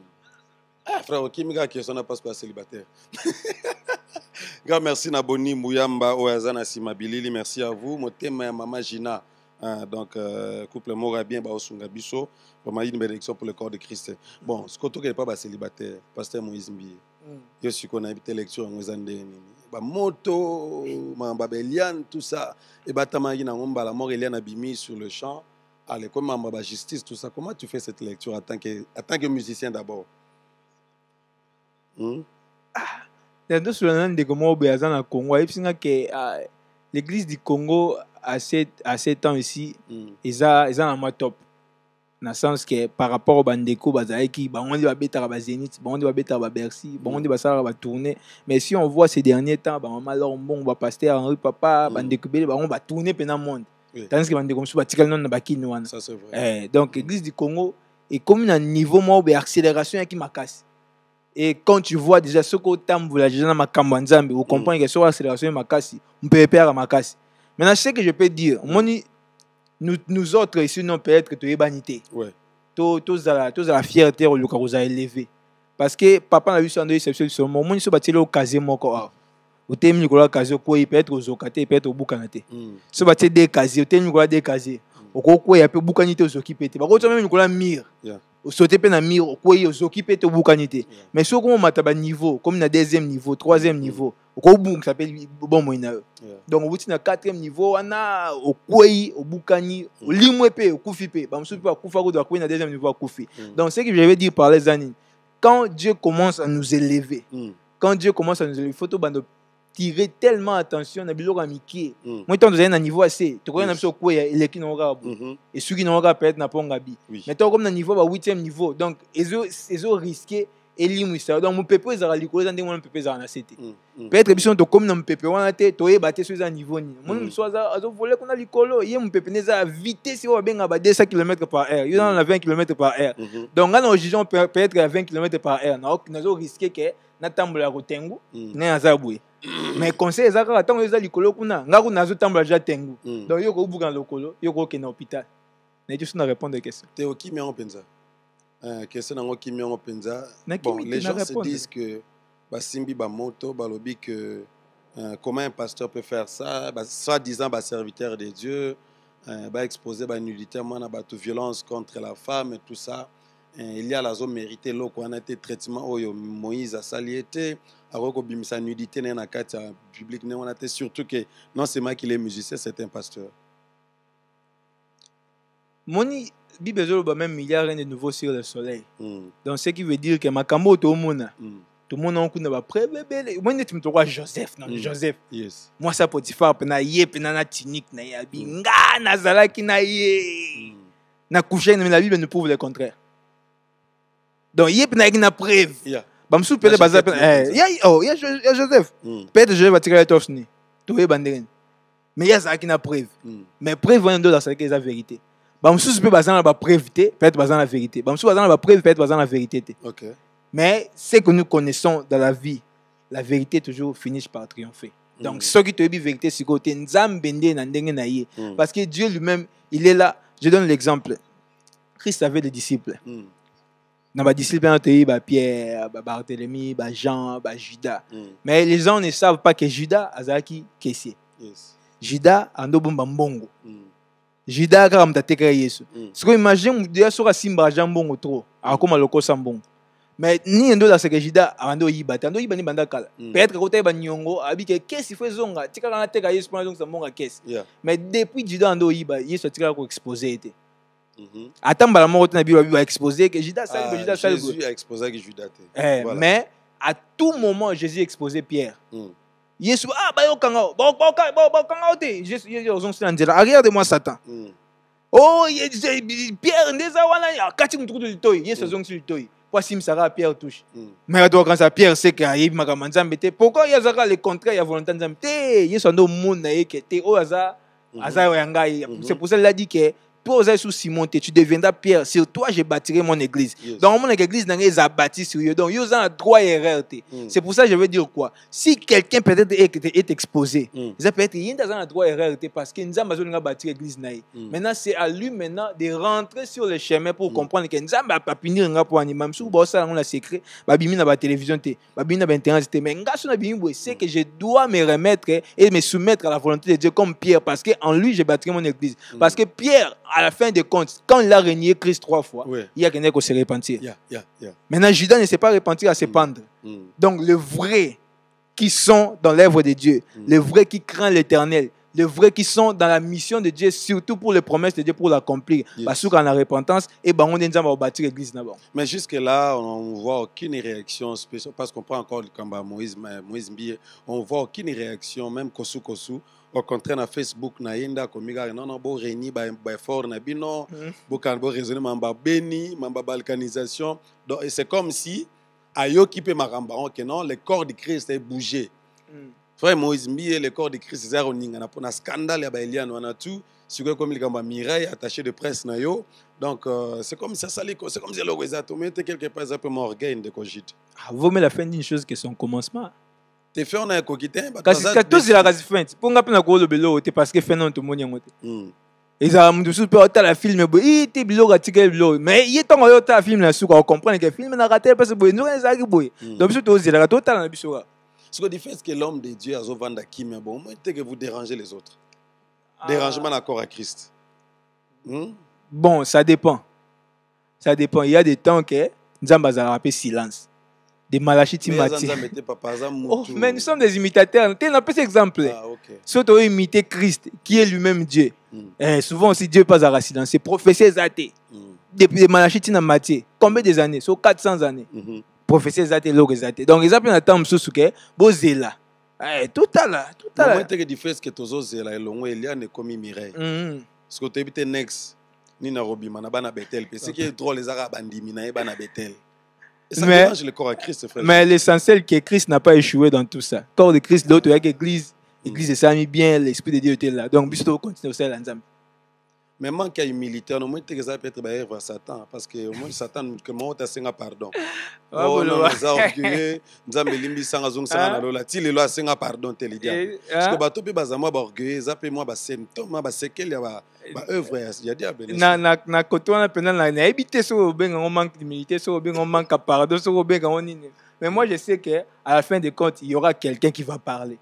Speaker 1: Ah, frère, ok, miga question na passe pas célibataire. Grand merci na Boni Mouyamba Oazana Simabilili, merci à vous. Mon thème est Maman Gina. Ah, donc, euh, couple Mora bien, bah, Osunga Bisso. Vraiment, une bénédiction pour le corps de Christ. Bon, ce que tu pas bah, célibataire, pasteur Moïse Mbi. Yo suis qu'on a habité lecture en Ozande nini. Ba moto, ma babelian, tout ça. Et bah, tamagi na ngomba la mort Eliane Abimi sur le champ. Allez, comme ma ba justice, tout ça. Comment tu fais cette lecture en tant que, en tant que musicien d'abord? Hmm?
Speaker 2: nde solana ndeko moko boye aza na congo ayebisi nga ke ah, l'église du congo à ces à ces temps ici
Speaker 1: Hmm.
Speaker 2: eza eza na mwa top. Na sens ke par rapport bandeko bazalaki bango nde babetaka bazénith bango nde babetaka babercy bango nde basalaka batourné mais si on voit ces derniers temps bamama lor mbongo bapaster henri papa
Speaker 1: Mm.
Speaker 2: bandeko ebele bango batourné mpena monde. Tandis ke bandeko mosusu batikali nano na bakini wana. Eh, donc église du congo ekomi na niveau moko boye accélération yaki makasi et quand tu vois déjà soki otambola déjà na makambo ya nzambe ocomprendre ke soki accélération ye makasi mpepe eyaka makasi Maintenant, ce que je peux dire, mm. moni, nous, nous autres ici, non, peut-être que tu es banité.
Speaker 1: Ouais.
Speaker 2: Tous à la, la fierté, au Lucas, vous a élevé. Parce que papa n'a eu son deuil sexuel sur moi. Moni, sobatile au casé, mon corps. Au thème, Nicolas Casio, quoi, peut-être aux Okate, peut-être au Boukanate.
Speaker 1: Hmm.
Speaker 2: Sobatile des casés, au thème, Nicolas des casés. Hmm. Au quoi, il y a peu Boukanite aux Okipete. Par contre, même
Speaker 1: Nicolas Mire.
Speaker 2: Sauter pe na mur okwei ozoki pe tobukani te mais soki omata baniveau comme na deuxième niveau troisième niveau okobungisa mpe bomoi na yo donc obuti na quatrième niveau wana okwei obukani
Speaker 1: Mm.
Speaker 2: olimwe mpe okufi mpe bamosusu mpe bakufa na deuxième niveau akufi
Speaker 1: Mm.
Speaker 2: donc ce que je veux dire par les années quand Dieu commence à nous élever
Speaker 1: Mm.
Speaker 2: quand Dieu commence à nous élever il faut tobanda tirer tellement attention na biloko ya mike moi ntango tozali na niveau ase tokoki na biso okweya eleki kaka boye
Speaker 1: Mhm.
Speaker 2: esuki nango kaka peut-être na mponga bi mais ntango comme na niveau ba huitième niveau. Donc ezo risqué elimwisa donc mopepe ezalaka likolo eza ndenge wana mopepe ezalaka na se te
Speaker 1: Mm. Mm.
Speaker 2: peut-être biso tokomi na mopepe wana te toyeba te so eza niveau nini. Moni
Speaker 1: Mm.
Speaker 2: aza azovole kuna likolo ye mopepe nde eza ya vitesse oyo babengaka ba 200 km par heure. Yo nana na 20 km par heure.
Speaker 1: Mhm.
Speaker 2: donc nga na ojugeon peut-être ya 20 km par heure. Na- nazo risque ke natambola ya kotengu ngai naza boye. Mais conseil eza kaka ntango eza likolo kuna nga kuna nazotambola ja tengu. Donc yo kobuka na lokolo yo kokende na hôpital nayebi so na répondre question.
Speaker 1: Te okimi yango mpenza question nango okimi yango mpenza
Speaker 2: Nakimi
Speaker 1: bon, les gens se disent que basimbi bamoto balobi que euh, comment un pasteur peut faire ça? Ba- soi-disant baserviteur de dieu euh, baexpose banudité mwana bato violence contre la femme et tout ça. Euh, eliala azomérite eloko wana te traitement oyo moïse asali ye te akoki kobimisa nudité na ye na kati ya publique ndenge wana te surtout que non seulement qu'il est musicien c'est un pasteur
Speaker 2: moni bible ezoloba même il y a rien de nouveau sur le soleil.
Speaker 1: Mm,
Speaker 2: donc ce qui veut dire que makambo oyo toomona
Speaker 1: mm,
Speaker 2: tomona ngo kuna bapreve ebele moni neti moto okwa joseph non
Speaker 1: Mm.
Speaker 2: joseph.
Speaker 1: Yes.
Speaker 2: Mwasi ya potifar mpena ye mpena na tinike na ye abi nga nazalaki na ye na couche mais la bible nous prouve le contraire. Donc ye mpena ayaki na preuve.
Speaker 1: Yeah.
Speaker 2: bamosusu pele
Speaker 1: Na
Speaker 2: baza
Speaker 1: na
Speaker 2: ya ya Jo- ya joseph. Peut-être joseph atikala ye torse ni. Toyeba ndenge mais ye azalaki na preuve. Mais preuve wana nde azalaki eza vérité bamosusu mpe baza na bapreuve te peut-être baza na vérité. Bamosusu baza na bapreuve peut-être baza na vérité. Te
Speaker 1: ok.
Speaker 2: Mais ce que nous connaissons dans la vie la vérité toujours finit par triompher. Donc
Speaker 1: Mm.
Speaker 2: soki toyebi vérité sikoyo te nzambe nde na ndenge na ye
Speaker 1: Mm,
Speaker 2: parce que dieu lui-même il est là. Je donne l'exemple. Christ avait des disciples.
Speaker 1: Mm,
Speaker 2: na badisciple wana toyebi bapierre babarthélemy bajean bajuda
Speaker 1: mm,
Speaker 2: mais les gens ne savent pas que juda azalaki kesier
Speaker 1: yes.
Speaker 2: juda andobomba mbongo.
Speaker 1: Mm,
Speaker 2: juda kaka moto atekaka yesu sikoyo imagine ya soki asimbaka jean mbongo trop akokoma lokosa mbongo mais nini ndo olasaka juda abandi oyiba te andi oyiba ni banda kala.
Speaker 1: Mm.
Speaker 2: peut-être akotayeba niongo abi ke kesi fo ezonga tikaka nateka yesu mpona azongisa mbongo ya kesi
Speaker 1: yeah.
Speaker 2: mais depuis juda andi oyiba yesu atikaka koexpose ye te ata mbala moko te na
Speaker 1: exposé
Speaker 2: mais à tout moment jésus exposait pierre.
Speaker 1: Mm,
Speaker 2: yesu ah bayokanga o Ba- baoka- ba- baokanga o te Jésus- Yesu ozongisi na nzela regarde moi satan.
Speaker 1: Mm,
Speaker 2: oh ye- ye- pierre nde eza wana akati motu kutu litoi yesu azongisi litoi po asimisaka pierre touche.
Speaker 1: Mm,
Speaker 2: mais ato akanisa pierre seke ayebi makambo ya nzambe te pourkui ye azalaka le contraire ya volonté ya nzambe te yesu ande omona ye ke te oyo aza aza ya ngai c'est pour ça il a dit que ozali sous simon tu deviendras pierre. Sur toi je bâtirai mon église.
Speaker 1: Yes.
Speaker 2: donc omonaka église na eza bâti sur yo donc yo oza na droit et erreur
Speaker 1: Mm.
Speaker 2: c'est pour ça que je veux dire quoi? Si quelqu'un peut-être est, est exposé
Speaker 1: Mm.
Speaker 2: eza peut-être nde aza na droit et erreur parce que nzambe azolinga bâtir église na ye
Speaker 1: Mm.
Speaker 2: maintenant c'est à lui maintenant de rentrer sur le chemin pour comprendre que nzambe apapinir nga po anima misuku baosala yango na secret babimi na batélévision te babimi na bainternet te mais nga so nabimi boye c'est que je dois me remettre et me soumettre à la volonté de Dieu comme Pierre parce que en lui je bâtirai mon église. Parce que Pierre à la fin des comptes quand il a renié Christ trois fois
Speaker 1: Ouais.
Speaker 2: il y a quelqu'un qui se repentir
Speaker 1: Yeah, yeah, yeah.
Speaker 2: maintenant Judas ne s'est pas repenti à se pendre
Speaker 1: Mm,
Speaker 2: donc les vrais qui sont dans l'œuvre de Dieu,
Speaker 1: Mm.
Speaker 2: les vrais qui craignent l'éternel, les vrais qui sont dans la mission de Dieu, surtout pour les promesses de Dieu pour l'accomplir.
Speaker 1: Yes.
Speaker 2: Parce qu'en la repentance, et ben on est va bâtir l'église là-bas.
Speaker 1: Mais jusque-là, on ne voit aucune réaction spéciale, parce qu'on prend encore le combat Moïse, Moïse on voit aucune réaction, même Kosu Kosu. Au contraire, na Facebook, na Inda, komiga, non, non, bo réuni, ba, ba fort, na bino,
Speaker 2: Mhm.
Speaker 1: bo kan bo raisonner, mamba béni, mamba balkanisation. Donc, et c'est comme si, ayo qui peut maramba, que non, le corps de Christ est bougé. Frère Moïse Mbiye, le corps de Christ, c'est un na pona scandale, ya ba Eliane, on a tout. Sur comme il y a Mireille attaché de presse na yo. Donc, euh, c'est comme ça, ça les- c'est comme si le résatomé était quelque part, de cogite.
Speaker 2: Ah, Vaut mieux la fin d'une chose que son commencement.
Speaker 1: T'es fait, on a un coquitin, bah,
Speaker 2: Kasi
Speaker 1: ça,
Speaker 2: kasi kasi fin. Pour nga pena ko le belo te parce que fin non tout le monde yango te.
Speaker 1: Hmm.
Speaker 2: eza mutu mosusu mpe otala filme boye i te biloko atikali biloko mais ye ntango oyo otala filme na suka ocomprendre ke filme na ratel mpasi boye nzoka ezalaki boye
Speaker 1: Mm.
Speaker 2: donc biso tozelaka totala na biso kaka
Speaker 1: Ce que fait que l'homme de Dieu a vendre qui, mais bon, moins, que vous dérangez les autres. Dérangement d'accord à Christ. Hmm?
Speaker 2: Bon, ça dépend. ça dépend il y a des temps que nzambe azalaka mpe silence de malachi ti
Speaker 1: Mais aza
Speaker 2: mati
Speaker 1: nzambe te papa aza
Speaker 2: oh, mais nous sommes des imitateurs. Te napesi exemple.
Speaker 1: Ah, ok.
Speaker 2: so toyo imiter christ qui est lui-même dieu
Speaker 1: Mm,
Speaker 2: eh, souvent aussi dieu pas azalaka silencieux prophétie eza te
Speaker 1: mm,
Speaker 2: depuis de malachi ntina matie combien des années so 400 années.
Speaker 1: Mhm.
Speaker 2: prophétie eza te eloko eza te donc eza mpe na ntango mosusu ke bozela Eh, totala
Speaker 1: Au
Speaker 2: totala
Speaker 1: moins teke diference ke tozozela elongo eliane ekomi mireille.
Speaker 2: Mhm.
Speaker 1: parce que toyebi te nex nini akobima na bana betel ce qui est drôle ezaka bandimi na ye bana betel. Et ça
Speaker 2: Mais-
Speaker 1: le corps à Christ frère.
Speaker 2: mais l'essentiel que christ n'a pas échoué dans tout ça. Corps de christ l'autre avec église église esalami bien l'esprit de dieu était là. Donc biso tokocontinue kosalela nzambe
Speaker 1: mais manque ya humilité wana omoi teke eza peut-être baerve ya satan parce que omoi satan te asenga pardon. Eza orgueilleux nzambe elimbisanga azongisanga na lola ti lelo asenga pardon te lidia parce que
Speaker 2: ah,
Speaker 1: bato mpe baza mwa baorgueilleux eza mpe mwa basymptôme mwa basekele ya ba- baœuvre ya- ya diable n'est-ce
Speaker 2: na,
Speaker 1: pas?
Speaker 2: na, na koto wana mpenza na- nayebi te soki obengango manque d'humilité soki obengango manque à pardon soki obengango nini mais moi je sais que à la fin de compte il y aura quelqu'un qui va parler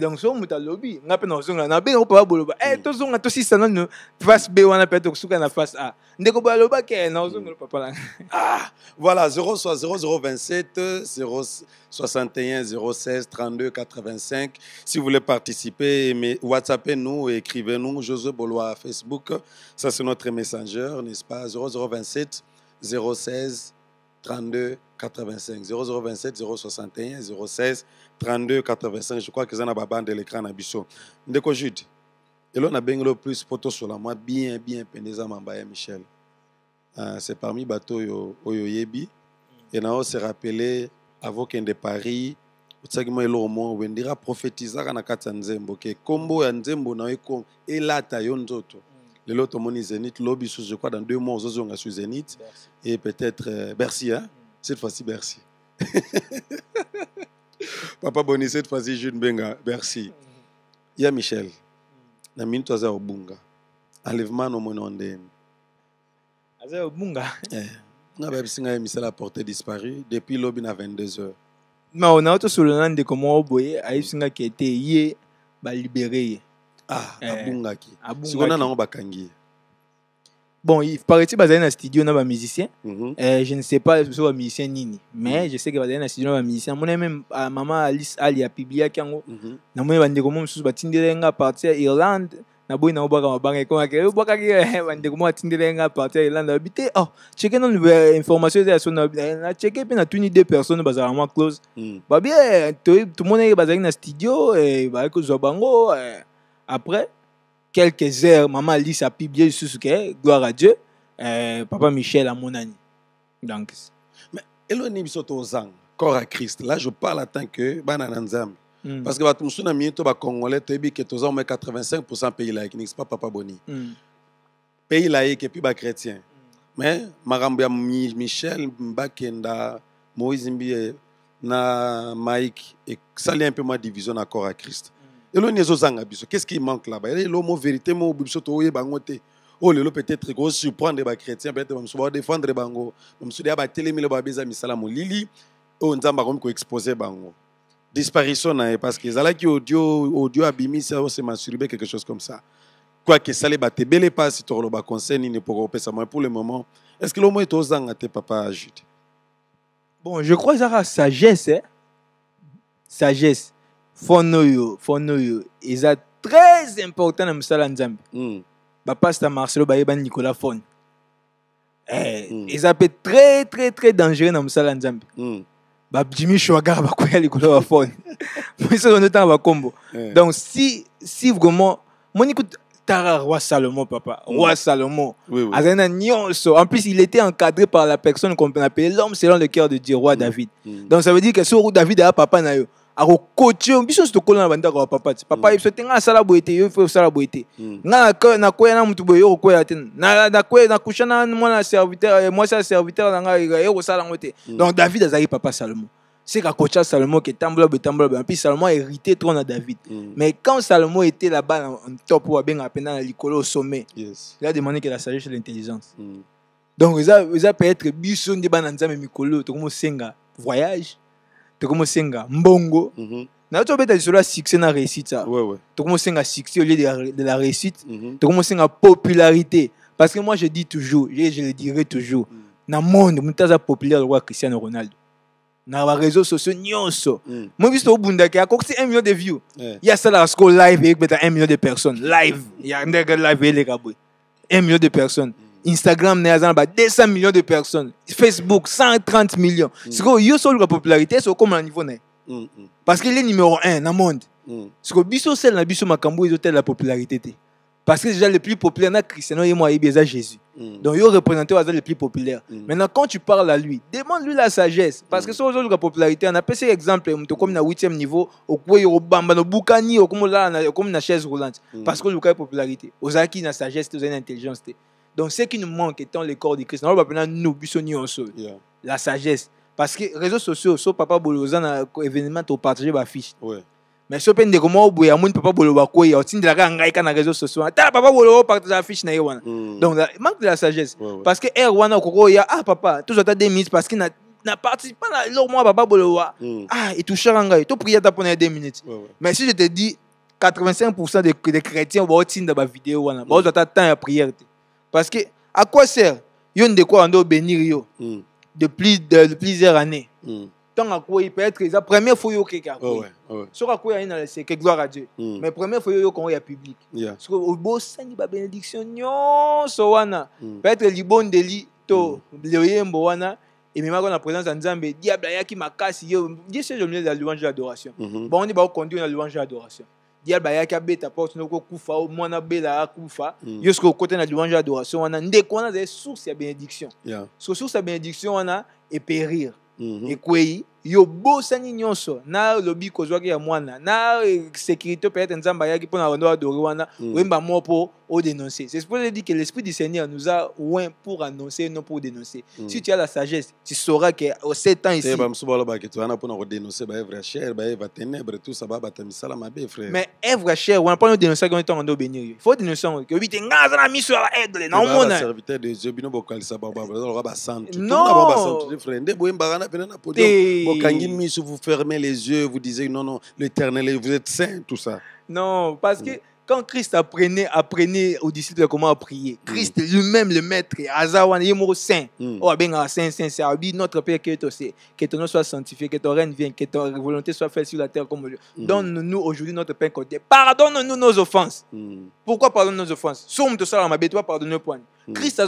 Speaker 2: donc so moto alobi nga mpe nazonga nabenga papa boloba eh,
Speaker 1: Mm.
Speaker 2: tozonga tosisa nano face b wana mpe tokosuka na face a ndeko alobaki eh, nazongela papa langa
Speaker 1: Ah, voilà, 0, 0027 061 016 32 85. Si vous voulez participer, mais WhatsAppez-nous et écrivez-nous. José Bolois Facebook. Ça, c'est notre messenger, n'est-ce pas? 0027 016 32 85. 0027 061 016 32 85. Je crois que c'est dans la bande de l'écran à Bissot. Ndeko Jude. Bien le plus poto sur la moi, bien, bien, pendeza Mambaya Michel. Ah, c'est parmi bato oyo oyo yebi et na se rappeler avant de Paris otiaki mwa eloko moko wendira prophétisaka na kati ya nzembo ke kombo ya nzembo na yo elata yo nzoto lelo tomoni zénith lobi susu je crois dans deux mois ozozonga sur zénith et peut-être euh, bercy hein? cette fois-ci bercy papa boni cette fois-ci jude benga bercy ya michel na minute aza obunga. Enlèvement nomoni wa ndeni
Speaker 2: aza obunga.
Speaker 1: Nga bayebisi ngai misala ya porté disparu depuis lobi na 22 heures.
Speaker 2: Ma ona tosolola na ndeko moko boye ayebisi nga ke ete ye balibere ye
Speaker 1: ah
Speaker 2: Eh,
Speaker 1: abungaki.
Speaker 2: abungaki.
Speaker 1: sikona nango bakangi ye
Speaker 2: bon il paraît bazali na studio na bamusicien
Speaker 1: Mhm.
Speaker 2: Euh, je ne sais pas so bamusicien nini mais je sais que bazali na studio na bamusicien namoni même ah, mama alice ali apibliaki yango.
Speaker 1: Mhm.
Speaker 2: namoni bandeko mo mosusu batindeli nga parti ya irlande. Naboyi na obwaka mabanga ekomaki obwakaki bandeko mo batindeli nga parti ya irlande. Babi te oh nanu ba- information eza ya so nacheke mpe natuni deux personnes bazala mwa close.
Speaker 1: Mhm.
Speaker 2: babi eh, toyebi- tomonaki bazalaki na studio bazali kozwa bango eh, après quelques heures mama alice apiblie lisusu ke gloire à dieu eh, papa michel amonani donc
Speaker 1: eloni biso tozanga corps à christ. Là je parle en tant que bana na nzambe
Speaker 2: mm,
Speaker 1: parce que bato mosusu na mini to bacongolais toyebi ke toza omoi 85 pays laïque nix pas papa boni?
Speaker 2: Mm,
Speaker 1: pays laïque epuis bachrétien mais makambo ya Mi- michel mbakenda moïse mbie na mike esali un peu mwa division na corps à christ eloni ezozanga biso. Qu'est ce qui manque là-bas? Elo mo vérité mo biso toyeba yango te. Oyo lelo peut-être kosurprendre bachrétien peut-être bamosusu baodefendre bango. Bamosusu deya batelemi lo babeza misala molili. Oyo nzambe akomi koexpose bango. Disparition na ye parce que ezalaki audio audio abimisi ose masturbe quelque chose comme ça. Quoique esali bato ebele mpasi tokoloba conseil nini po kopesa moi pour le moment est ce que lomo tozanga te papa jude?
Speaker 2: Bon je crois ezaka sagesse eh? sagesse fono oyo fono oyo eza très important na mosala ya nzambe
Speaker 1: mm.
Speaker 2: bapasta marcelo bayebani nicolas fone eh,
Speaker 1: Mm.
Speaker 2: eza mpe très très très dangereux na mosala ya nzambe
Speaker 1: Mm.
Speaker 2: bajimi shwagar bakwea likolo ya bafone moisoki bakombo
Speaker 1: Eh.
Speaker 2: donc si si vraiment moni kuta tara roi salomon papa
Speaker 1: Mm.
Speaker 2: roi salomon
Speaker 1: oui, oui.
Speaker 2: en plus il était encadré par la personne qu'on appelle l'homme selon le cœur de dieu roi
Speaker 1: Mm.
Speaker 2: david
Speaker 1: Mm.
Speaker 2: donc ça veut dire que soki david aya papa na yo akokotie biso nyonso tokola na bandako ya papa te papa
Speaker 1: Mm.
Speaker 2: yebiso te ngai asala boye te yo fe osala boye te
Speaker 1: Mm.
Speaker 2: nga nako- nakwea na mutu boye yo kokwea te nakusha na mwana ya serviteur eh, mwasi ya serviteur na ngai yo kosala yango te
Speaker 1: Mm.
Speaker 2: donc david azalaki papa salomon c'est qu'akotia salomon ke tambola boye tambola boye puis salomon a hérité trop na david
Speaker 1: Mm.
Speaker 2: mais quand salomon était là-bas en top oyo abengaka mpena na likolo au sommet
Speaker 1: yes
Speaker 2: il a demandé que la sagesse et l'intelligence
Speaker 1: Mm.
Speaker 2: donc eza eza peut-être biso nde bana nzambe mikolo oyo tokomosenga voyage tokomosenga mbongo.
Speaker 1: Mhm.
Speaker 2: nayo tobeta lisolo ya succès na réussite ça
Speaker 1: ouais ouais.
Speaker 2: Tokomosenga succès au lieu de la, de la réussite.
Speaker 1: Mhm.
Speaker 2: tokomosenga popularité. Parce que moi je dis toujours je le dirai toujours
Speaker 1: Mm.
Speaker 2: na monde moto aza populaire lokola cristiano ronaldo. Na baréseau sociaux nyonso.
Speaker 1: Mm.
Speaker 2: moi biso tobundaki akokisi 1 million de view
Speaker 1: Eh.
Speaker 2: ye asalaka sikoyo live eyekobeta 1 million de personnes. Live. Ndenge live eyeleka boye. 1 million de personnes instagram na ye aza na ba 200 millions de personnes. Facebook 130 millions. Sikoyo yo so oluka popularité so okóma na niveau
Speaker 1: Mm, mm,
Speaker 2: parce que ele numéro 1 na monde.
Speaker 1: Mm.
Speaker 2: sikoyo biso osala na biso makambo oyo ezotala popularité te parce que déjà le plus populaire na cristiano ye mo ayebi eza jésus.
Speaker 1: Mm.
Speaker 2: donc yo représenté oyo aza le plus populaire.
Speaker 1: Mm.
Speaker 2: maintenant quand tu parles à lui demande lui la sagesse. Parce que so ozoluka popularité anapesi exemple moto okomi na 8e niveau okwei obamba na obukani okomi olala na- okomi na chaise roulante.
Speaker 1: Mm.
Speaker 2: parce que ye popularité ozalaki na sagesse te ozali na intelligence te donc ce qui nous manque étant le corps de christ nous nyonso
Speaker 1: Yeah.
Speaker 2: la sagesse parce que réseaux sociaux so papa bolo oza na événement topartage bafiche
Speaker 1: Ouais.
Speaker 2: mais so mpe ndeko moko boye amoni papa bolo bakwei otindelaka ngai ka na réseaux sociaux tala papa bolo opartage affiche na ye wana
Speaker 1: Mm.
Speaker 2: donc la- manque de la sagesse
Speaker 1: Ouais, ouais.
Speaker 2: parce que air wana okoko oya ah papa tozwa ata deux minutes parce que na, na participa na eloko moko papa bolowa
Speaker 1: Mm.
Speaker 2: ah etouchaka ngai toprie ata mpona ya deux minutes
Speaker 1: Ouais, ouais.
Speaker 2: mais si je te dis 85% des, des chrétiens baotinda bavideo wana baozwa ata temps ya prière te parce que à quoi sert yo ndeko wana nde obénir yo
Speaker 1: Mm.
Speaker 2: depuis de, de plusieurs années?
Speaker 1: Mm.
Speaker 2: ntango akwei peut-être eza première fois yo
Speaker 1: Ouais,
Speaker 2: akwei
Speaker 1: ouais, ouais.
Speaker 2: soki akwei aye na leseke gloire à dieu
Speaker 1: Mm.
Speaker 2: mais première fois yo yokongo ya public
Speaker 1: Yeah.
Speaker 2: soki bosani babénédiction nyonso wana
Speaker 1: Mm.
Speaker 2: peut-être libondeli to loyembo wana ememaka na présence ya nzambe diable ayaki makasi yo dieu c'est le milieu de la louange et l'adoration
Speaker 1: Mhm.
Speaker 2: bango nde baoconduire na louange et l'adoration diable ayaki abeta porte noko okufa o mwana bela akufa
Speaker 1: Mm.
Speaker 2: yo soki okota na louange et l'adoration wana ndeko wana azali source ya bénédiction
Speaker 1: Yeah.
Speaker 2: soki source ya bénédiction wana epérir
Speaker 1: Mhm.
Speaker 2: ekwei yo bosani nyonso na lobi kozwaki ya mwana na eh, sécurité peut-être nzambe ayaki bando adore wana
Speaker 1: Mm.
Speaker 2: oyemba mo mpo odénoncer c'est pour dire que l'esprit du seigneur nous a oint pour annoncer non pour dénoncer
Speaker 1: Mm.
Speaker 2: si tu as la sagesse tu sauras que au sept ans ici
Speaker 1: te bamosusu balobaki towana mpona kodénonce baevre ya chere baeva ténèbre tout ça babata misala mabe frère
Speaker 2: mais œuvre chère wana mpona odénoncer yango ntango nde obénir yo il faut dénoncer yango ke obi te nga aza na miso ya baaigle naomona
Speaker 1: serviteur de dieu bino bokalisa bazaloka basantu
Speaker 2: Non.
Speaker 1: basantu frère nde boyembaka na na podium bokangi miso vous fermez les yeux vous disiez non non l'éternel vous êtes saint tout ça.
Speaker 2: Non, parce que quand Christ apprenait, apprenait aux disciples comment prier, Christ lui-même, le maître, Azawan, il est saint.
Speaker 1: Mm.
Speaker 2: Oh, ben, ah, saint, saint, saint. Notre Père, que ton, que ton nom soit sanctifié, que ton règne vienne, que ta volonté soit faite sur la terre comme au lieu.
Speaker 1: Mm.
Speaker 2: Donne-nous aujourd'hui notre pain quotidien. Pardonne-nous nos offenses.
Speaker 1: Mm.
Speaker 2: Pourquoi pardonne nos offenses? Somme de ça, ma bête, pardonne.
Speaker 1: Mm.
Speaker 2: Christ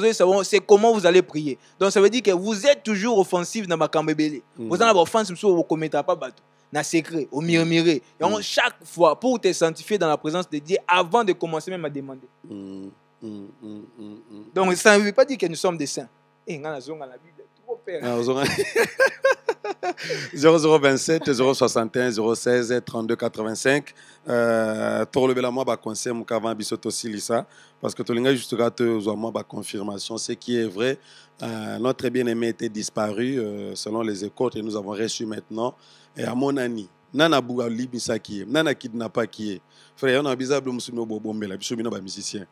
Speaker 2: c'est comment vous allez prier. Donc ça veut dire que vous êtes toujours offensif dans ma cambébélé.
Speaker 1: Mm.
Speaker 2: Vous avez offense, vous ne commettez pas bateau. Na secret, au murmurer. Et on,
Speaker 1: Mm.
Speaker 2: chaque fois, pour te sanctifier dans la présence de Dieu, avant de commencer même à demander.
Speaker 1: Mm. Mm. Mm. Mm. Mm.
Speaker 2: Donc ça ne veut pas dire que nous sommes des saints. Et on a la Bible. Trop père.
Speaker 1: Ah, ozonga- 0027 061 016 32 85 euh, tolobela mwa baconseil moka avant biso tosilisa parce que tolingai juste kaka tozwa mwa baconfirmation ce qui est vrai euh, notre bien-aimé était disparu euh, selon les écoutes et nous avons reçu maintenant à mon ani nana bu alibisaki ye nana kidnapaki ye frère yo na biza bino mosu bino bobombela biso bino bamusicien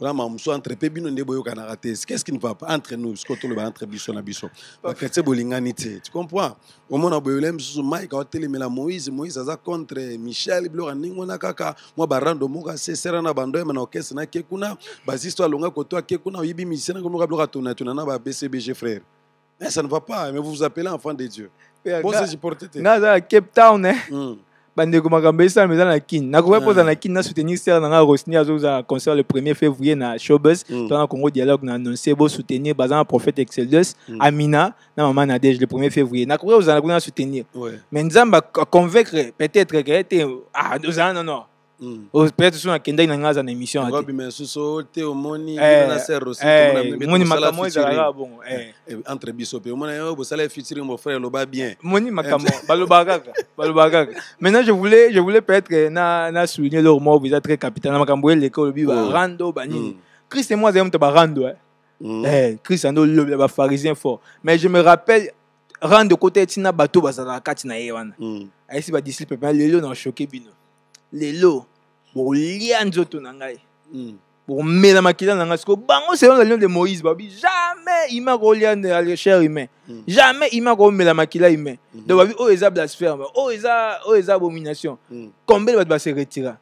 Speaker 1: vraiment mosu entre mpe bino nde boyokanaka te qu'est ce qui ne va pas entre nous? Siko toloba entre biso na biso bakretien bolingani te tu comprends? Omona boyole mosusu mike aotelemela moïse moïse aza contre michel biloko ndenge wana kaka mwa barando moko asesera na bando yema na orchestre nake kuna basisto alonga koto ake kuna oyibi misien nakomoka biloko atonatona na ba bcbg frère mais ça ne va pas mais vous vous appelez enfant de dieu. Bon se supporter te
Speaker 2: nga aza na cape town.
Speaker 1: Mm.
Speaker 2: bandeko makambo esalama eza na kini nakoki mpoza na na sere na rosni na concert le 1er février na showbus
Speaker 1: Mm.
Speaker 2: to na congo dialogue na annonce bosoutenir baza na prophète excelsius
Speaker 1: Mm.
Speaker 2: amina na mama nadege le 1er février. Nakoki ozala kuna na soutenir. Mais nzambe aconvaincre peut-être ke ete ah ozala nono
Speaker 1: Mm.
Speaker 2: peut-être so nakendaki na nga aza na émission ya Eh,
Speaker 1: na aussi
Speaker 2: eh, moni makambo ezalaka bongo eh.
Speaker 1: Entre biso mpe omona yo bosala featuring mon frère loba bien.
Speaker 2: Moni makambo balobaka kaka balobaka kaka maintenant je voulais je voulais peut-être na na souligner loro moko eza très capital na makambo eleka olobi barando banini.
Speaker 1: Mm.
Speaker 2: christ moi azali moto barando eh.
Speaker 1: Mm.
Speaker 2: Christ ando olobela bapharisien fort mais je me rappelle rando kota etina bato bazalaka kati na ye wana ayesi badisciple mpe lelo na choke bino lelo bolia nzoto na ngai.
Speaker 1: Mm.
Speaker 2: bomela makila na ngai siko bango selon la lion de moïse babi jamais ima kolia na cher humain
Speaker 1: Mm.
Speaker 2: jamais ima komela makila humain
Speaker 1: Mhm.
Speaker 2: donc babi oyo eza blasphème. Oyo eza oyo eza abomination. Combien bato base retira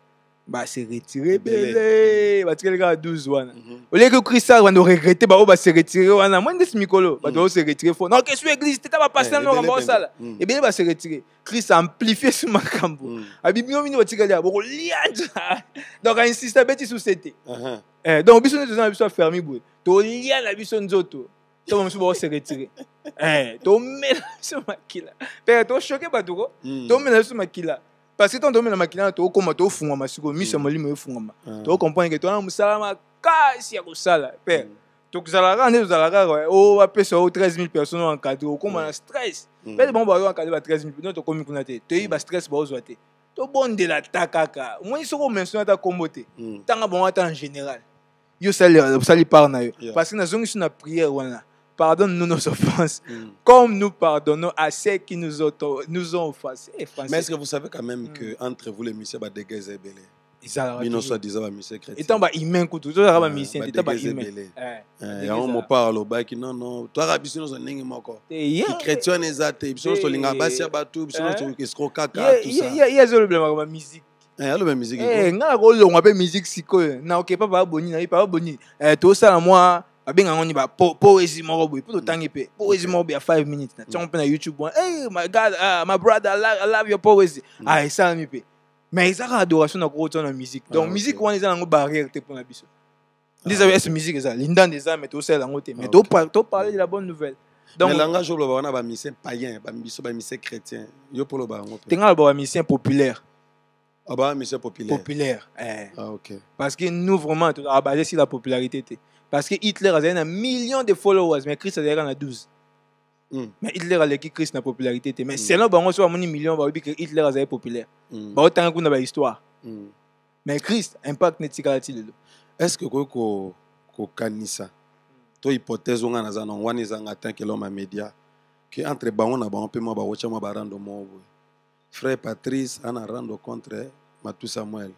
Speaker 2: base retire
Speaker 1: Ebele.
Speaker 2: ebele batikali kaka 12 wana.
Speaker 1: Mhm.
Speaker 2: oleki krista bando regrete bango base retire wana. Moi ndesi mikolo. Bato
Speaker 1: Mm.
Speaker 2: ose retire fo non kesu église? Teta bapaster
Speaker 1: Eh,
Speaker 2: no
Speaker 1: ebele
Speaker 2: kamba osala
Speaker 1: penza. Mm.
Speaker 2: ebele base retire krist amplifie su makambo.
Speaker 1: Mm.
Speaker 2: abibio mini batikali ya bokolianja donc ainsiste abeti su sete
Speaker 1: Aha.
Speaker 2: Eh, donc biso toza na biso afermi boye tolia na biso nzoto. To mosusu baose retire Eh, tomela biso makila. Mpe toshoke bato ko
Speaker 1: Mm.
Speaker 2: tomela biso makila parce que ntango tomela makila tokóma tofungwama sikoyo miso ya molimo efungwama
Speaker 1: Ah.
Speaker 2: tocomprendre ke tona mosala makasi ya kosala
Speaker 1: Mm.
Speaker 2: tozalaka kaka nde tozalaka kaka o bapesa o 13 000 personnes encadre okóma na stress.
Speaker 1: Mm.
Speaker 2: mpe bango bazo encadre ba 13 000 no tokómi kuna te toyebi ba stress baozwa te tobondela ta kaka omoni soki omensiona ata kombo te
Speaker 1: Mm.
Speaker 2: ntanga bango ata en général. Yo osali part na yo parce que nazongi so na prière wana pardonne nous nos offenses
Speaker 1: Mm.
Speaker 2: comme nous pardonnons à ceux qui nous ont, nous ont offensés.
Speaker 1: Mais est-ce que vous savez quand même
Speaker 2: Mm.
Speaker 1: que entre vous les musiciens badégeze ebele
Speaker 2: ezalaka
Speaker 1: bino
Speaker 2: toujours.
Speaker 1: soi-disant bamusicien chrétien
Speaker 2: etant bahumain kutu tozalaka bamisien te eta
Speaker 1: badégeze
Speaker 2: bahumain
Speaker 1: ebele
Speaker 2: badégeze
Speaker 1: yango
Speaker 2: ezala-
Speaker 1: mopaa alobaki nono twaka biso nyonso ndenge moko
Speaker 2: te ye-
Speaker 1: chrétien wana eza te biso nyonso tolinga basi ya bato biso nyonso esiko kaka
Speaker 2: ye-
Speaker 1: tout
Speaker 2: ye-
Speaker 1: ça.
Speaker 2: ye- ye azolobelaka bamusike
Speaker 1: aloba musike
Speaker 2: ngai nakolongwa mpe musike sikoyo na oke papa baboni na ye papa boni tosala mwa babengango ni ba po- poesi moko boye mpo totangi mpe poesi moko boye ya 5 minutes na tiango mpe na youtube wana hey, my god ah, my brother I love, I love your poesy ah esalami mpe mais eza kaka adoration na kokotya na musique. Donc
Speaker 1: Ah, ok.
Speaker 2: musique wana eza nango barrière te mpo na biso nde eza ese musique eza? Lindanda eza mais tosala yango te. Mais
Speaker 1: Ah,
Speaker 2: toparle de la bonne nouvelle.
Speaker 1: Donc langage oloba wana bamisien païen biso bamisien chrétien yo mpo oloba yango mpe.
Speaker 2: tenga loba bamisien populaire
Speaker 1: aba misien populaire
Speaker 2: populaire eh.
Speaker 1: ah ok.
Speaker 2: Parce que nous vraiment tozalaka basé sur la popularité te parce que hitler azali na million de followers mais christ na 12
Speaker 1: Mm.
Speaker 2: mais hitler aleki christ na popularité te mais
Speaker 1: Mm.
Speaker 2: selon bango so bamoni million hitler azali populaire
Speaker 1: Mm.
Speaker 2: baotanga kuna bahistoire
Speaker 1: Mm.
Speaker 2: mais christ impact neti kala ti lelo
Speaker 1: est ce que okoki ko- kokanisa to hypothèse onga naza nango wana ezanga tanke eloma média ke entre bango na mwa barando moko boye frère patrice ana rando contre matu samuel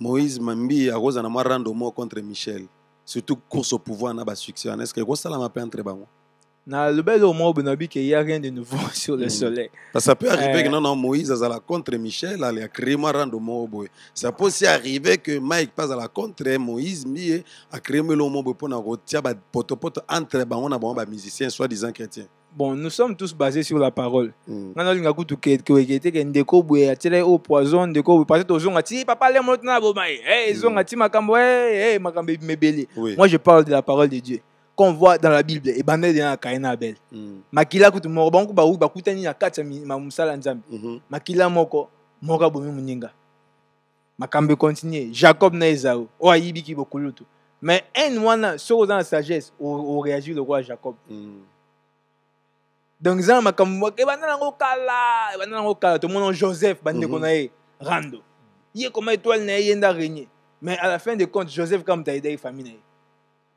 Speaker 1: moïse mambi na mwa rando moko contre michel surtout course au pouvoir na basuccès wana est ce que ekosalama mpe entre bango
Speaker 2: na lobeli au moko bonabi ke y a rien de nouveau sur le
Speaker 1: Mm.
Speaker 2: soleil.
Speaker 1: Ça peut arriver que non non moïse azala contre michel ale acréé mwa rando moko boye ça peut aussi arriver que mike mpe azala contre moïse mbi ye acréé mwa eloko moko boye mpona kotia bapotopoto entre bango na bango bamusicien soit disant chrétien
Speaker 2: bon nous sommes tous basés sur la parole
Speaker 1: Mm.
Speaker 2: nga nalinga kutu keke te ke ndeko atiela ye o poison ndeko boye parce que tozonga ti papa le moto na boma ye hey, zonga ti makambo hey, hey, makambo mebele moi je parle de la parole de dieu qu'on voit dans la bible ebandeli na kaina abel
Speaker 1: Mm.
Speaker 2: makila kutu moko bango bawu- bakutani na kati ma- nzambe
Speaker 1: Mhm.
Speaker 2: makila moko moko abomi moninga makambo ekontinue jacob na ezau oyo ayibiki bokulutu mais ene wana soki oza na sagesse o- oréagir lokola jacob
Speaker 1: Mm.
Speaker 2: Donc eza na makambo ebanda nango kala ebanda nango kala. Tomona joseph bandeko
Speaker 1: Mhm.
Speaker 2: na ye rando. Ye koma étoile na ye ye nda régné mais à la fin de compte joseph kaka moto ayedaki famille na ye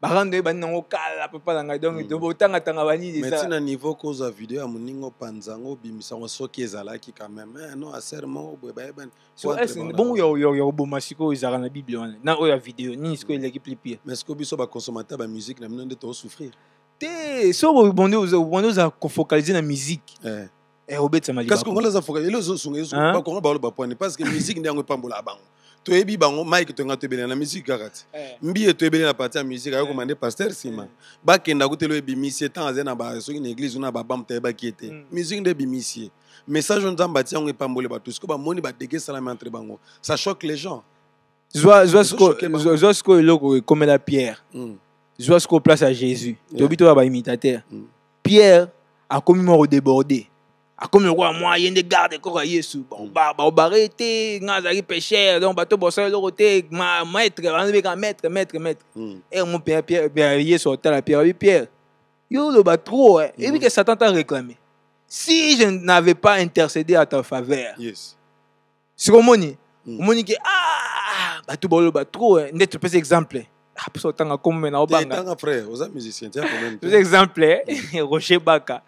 Speaker 2: barando ye bandi nango kala papa na ngai. Donc
Speaker 1: Mhm.
Speaker 2: botangatanga banini
Speaker 1: mais
Speaker 2: eza
Speaker 1: ntina niveau kozwa video ya moninga opanza yango obimisango soki ezalaki quand même. Eh, non aser moko boye bayebani
Speaker 2: bongo ya koboma sikoyo ezalaka na bible wana. Na oyo ya video nini sikoyo eleki pli pire?
Speaker 1: Mais sikoyo biso baconsommateur bamusike na bino nde tosouffrir
Speaker 2: te so bondi ozala kofocalize na musique.
Speaker 1: Eh.
Speaker 2: eh, obetama
Speaker 1: kasi kongola eza foka ele ezosunga
Speaker 2: Hein?
Speaker 1: bakongo baloba pwani parce que musike nde yango epambola bango toyebi bango mike toyenga toyebelela na musike kaka ti mbi ye toyebeli na parti ya musike ayokoma nde paster nsima bakenda kutela oyo ebimisi ye ntango azali na ba- soki na église na babambe tayebaki ye te musike nde ebimisi ye message oyo nzambe atia yango bato bamoni badege esalami entre bango. Ça choque les gens.
Speaker 2: Zwa sikoyo eloko ekomela pierre.
Speaker 1: Mm.
Speaker 2: Sikoyo place ya jésus.
Speaker 1: Yeah.
Speaker 2: toyebi toya baimitateur
Speaker 1: Mm.
Speaker 2: pierre akomi moko débordé akomi lokola mwa ye nde garde koko ya yesu Bon,
Speaker 1: Mm.
Speaker 2: ba- baobare te nga azalaki pécher donc bato bosala eloko te ma- maître banabeka maître maître maître.
Speaker 1: Mm.
Speaker 2: e mo mpe Pierre- Pierre- yesu otala pierre. Abi pierre. Yo oloba trop eh. ebi ke satan t'a réclamé. Si je n'avais pas intercédé à ta faveur.
Speaker 1: Yes.
Speaker 2: Sikomoni
Speaker 1: Mm.
Speaker 2: omoni ke ah bato baloba trop eh. nde topesa exemple après autant
Speaker 1: à comme après aux musiciens tiens quand
Speaker 2: même exemples Baka.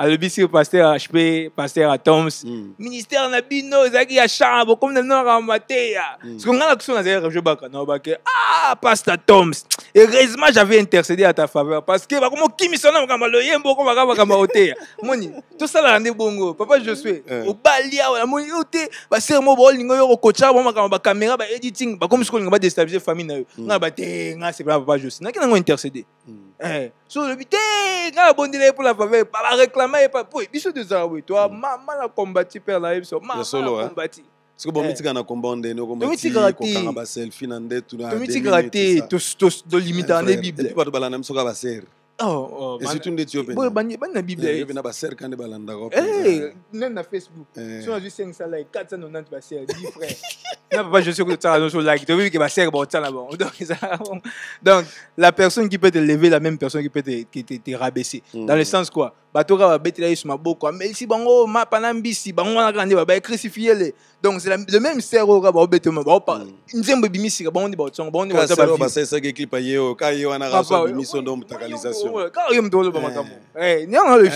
Speaker 2: Le pasteur HP pasteur à
Speaker 1: Toms
Speaker 2: ministère na bino zaki ya chambre comme nous on
Speaker 1: ramaté
Speaker 2: qu'on a la question d'ailleurs Roger Baka. Ah pasteur Toms heureusement j'avais intercédé à ta faveur. Parce que bah, comme qui missionnaire comme bah, le yembo comme bah, comme moni tout ça là bongo papa
Speaker 1: je
Speaker 2: suis. Au balia yo ko coacha ba caméra editing. Comme ce qu'on va déstabiliser famille nga sekela papa josina akenda
Speaker 1: yango
Speaker 2: intercede so olobi te nga nabondela ye mpo na faveur babareclame ye po biso tozala boye to mama na combati père na ye biso mama na combati
Speaker 1: soki bomitikaka na komba ndeni okomatikokanga baselfie na nde
Speaker 2: tunatomitikaa te tolimitaka nde bible
Speaker 1: bato balanda biso ka basere
Speaker 2: Oh, oh,
Speaker 1: et
Speaker 2: man-
Speaker 1: surtout ndeti yo
Speaker 2: boye
Speaker 1: pena
Speaker 2: bani bani na bible
Speaker 1: yo pena basere kande balandaka
Speaker 2: Eh, même na facebook.
Speaker 1: Eh.
Speaker 2: so nazwi 500 like 490 basere 10 frère. Na papa je sais que like. Toyebi ke basere baotala bango donc donc la personne qui peut te lever la même personne qui peut te, qui te, te rabaisser.
Speaker 1: Mm.
Speaker 2: dans le sens quoi? Bato kaka babetela yesu maboko amelisi bango mapa na mbisi bango wana kaka nde le. Donc c'est le même ser oyo kaka baobetema baopa
Speaker 1: Mm.
Speaker 2: nzembo ebimisi bango nde bango
Speaker 1: basalisaki ye oyo ka ye wana ndo
Speaker 2: moto oloba makambo.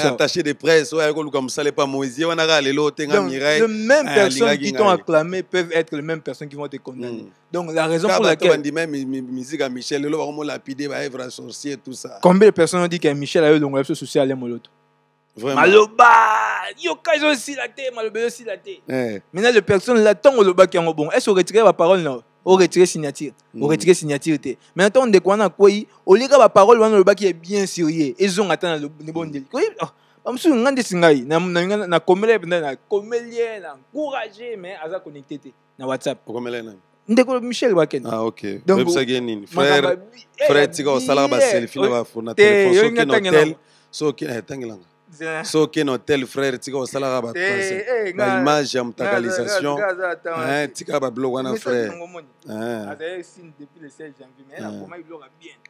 Speaker 1: Attaché de presse oyo ayekoluka mosala epa moïse ye wana kaka lelo otenga
Speaker 2: Donc,
Speaker 1: mirai
Speaker 2: les mêmes personnes
Speaker 1: alingaki
Speaker 2: qui t'ont
Speaker 1: ngai.
Speaker 2: acclamé peuvent être les mêmes personnes qui vont te condamner. Donc, la raison
Speaker 1: kaka
Speaker 2: pour
Speaker 1: bato
Speaker 2: laquelle.
Speaker 1: bandima musique ya michel lelo bakomolapide baevre ya sorcier tout ça.
Speaker 2: Combien de personnes ont dit que Michel a eu le souci à l'Emoloto
Speaker 1: Vraiment.
Speaker 2: Maloba, yo kazo si la té, maloba yo si la
Speaker 1: té.
Speaker 2: Maintenant les personnes là tant le bac en bon. Est-ce la parole non? Au retirer signature, au signature. Maintenant de quoi quoi la parole wana le bac est bien sérieux. Ils ont atteint le oh, bon délire. na na na connecté na whatsapp. Na michel
Speaker 1: bakendeyebisaki nini. Frère na bafournateoyoinga
Speaker 2: tangelanga
Speaker 1: soki na hotel frère tika
Speaker 2: kosalaka
Speaker 1: baimage ya mutakalisation eh, tika babiloko wana frère. Eh. Eh.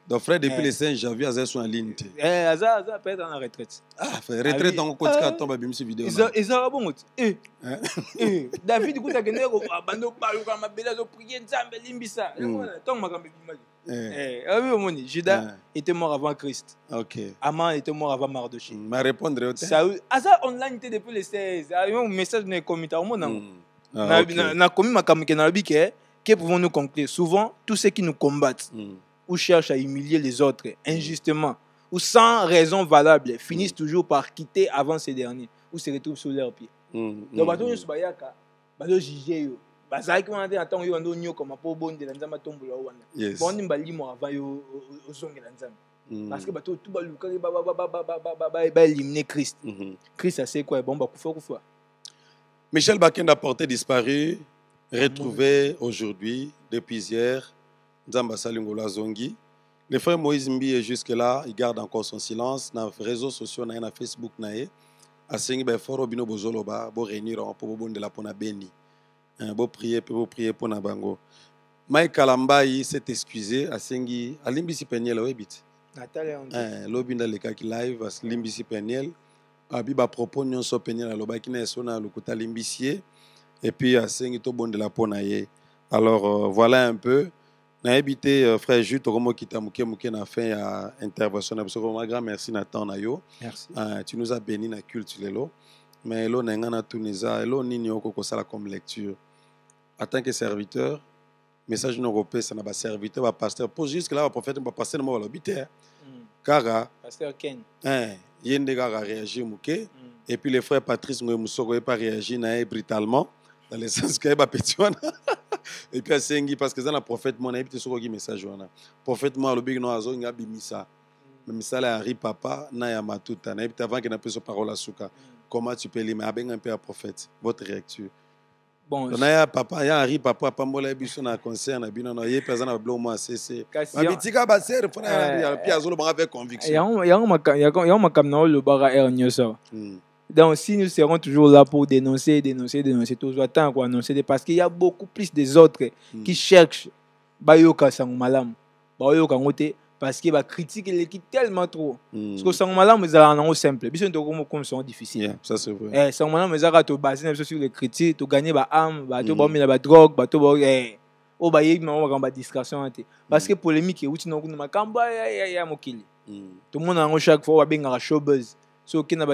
Speaker 1: donc frère depuis le 5 janvier azali so na ligne. Te
Speaker 2: retraite.
Speaker 1: Yango kotika
Speaker 2: tomba
Speaker 1: bimisi
Speaker 2: videoezaka bongo ti david kutakendeko bando bayoka mabele azoprie nzambe elimbisa ntango makambo ebimaki
Speaker 1: eh,
Speaker 2: abi omoni judas
Speaker 1: Eh.
Speaker 2: était mort avant christ.
Speaker 1: Ok.
Speaker 2: Aman était mort avant mardoché
Speaker 1: Mm, ma répondre yo te
Speaker 2: Saül- aza online te depuis le 16 ayo message na ekomi ta omonango
Speaker 1: Mm. Ah,
Speaker 2: Na- ke nalobi ke que pouvons-nous conclure? Souvent tous ceux qui nous combattent
Speaker 1: Mm.
Speaker 2: ou cherchent à humilier les autres injustement ou sans raison valable finissent toujours par quitter avant ces derniers ou se retrouvent sous leurs pieds.
Speaker 1: Mm.
Speaker 2: donc
Speaker 1: Mm.
Speaker 2: bayaka yo bazalaki wana te na ntango onyokama mpo obondela nzambe
Speaker 1: mm.
Speaker 2: parce que christ.
Speaker 1: Mhm.
Speaker 2: Christ ase kua bango bakufa
Speaker 1: michel bakenda porté disparu ah, retrouvé aujourd'hui depuis hier nzambe asali ngolo azongi. Le frère moïse mbi est jusque là il garde encore son silence. Na réseaux sociaux na ye na facebook na ye asengi baefort oyo bino bozoloba boréunir mpo bobondela mpo na eh, vous priez, vous priez pour Nabango. Mike Alambaï s'est excusé à à Peniel,
Speaker 2: Webit.
Speaker 1: Eh, lekaki Live, à Peniel. Propos Peniel, à Sona, Lukuta Et puis à Sengi Tobon de la Ponaye. Alors euh, voilà un peu. Na habité euh, frère Jules Toromo Kitamuke Muke na fait à intervention na biso vraiment grand merci Nathan
Speaker 2: Merci.
Speaker 1: Euh, tu nous as béni na culte lelo. Mais lelo nenga na tuneza, lelo nini okoko sala comme lecture en tant que serviteur message nini okopesa na baserviteur bapaster po jusque là baprophète bapaster mo balobi te
Speaker 2: Mm.
Speaker 1: kaka
Speaker 2: pasteur ken.
Speaker 1: Hein, ye nde kaka réagir moke
Speaker 2: Mm.
Speaker 1: et puis le frère patrice ngoye mosoko ye pa réagir na ye brutalement dans le sens ke ye bapeti wana et puis asengi parce que eza na prophète mo nayebi te soki oki message wana prophète mo alobiki no azongi abimisa me misala ya ri papa na ya matuta nayebi te avant ke napesa parole asuka comment tu peux lire? Mais abenga mpe ya prophète votre réacture
Speaker 2: bon
Speaker 1: na ya papa ya ari papa apambola ye biso na concert na bino no ye mpe aza na babiloko mo asese babitika basere mpe azolobanga
Speaker 2: makambo na olobaka ere nyonso.
Speaker 1: Mm.
Speaker 2: Donc, si nous serons toujours là pour dénoncer, dénoncer, dénoncer, toujours attendre quoi annoncer, parce qu'il y a beaucoup plus des autres
Speaker 1: Mm.
Speaker 2: qui cherchent. Bayoka sango malamu, bayoka ngote, parce qu'il va bah, critiquer l'équipe tellement trop. Parce que hmm. sans moment là, mais ça ah, non simple. Puis c'est un comme sont difficile.
Speaker 1: Yeah, ça c'est vrai.
Speaker 2: Eh, sans moment là, mais ah, ça te sur les critiques, tu bah, ah,
Speaker 1: bah,
Speaker 2: hmm. eh, oh, gagner bah arme, la drogue, oh bah yeye mama kamba distraction hein, ante parce hmm. que polémique eh, et uti nokuna makamba ya tout
Speaker 1: le
Speaker 2: monde en chaque fois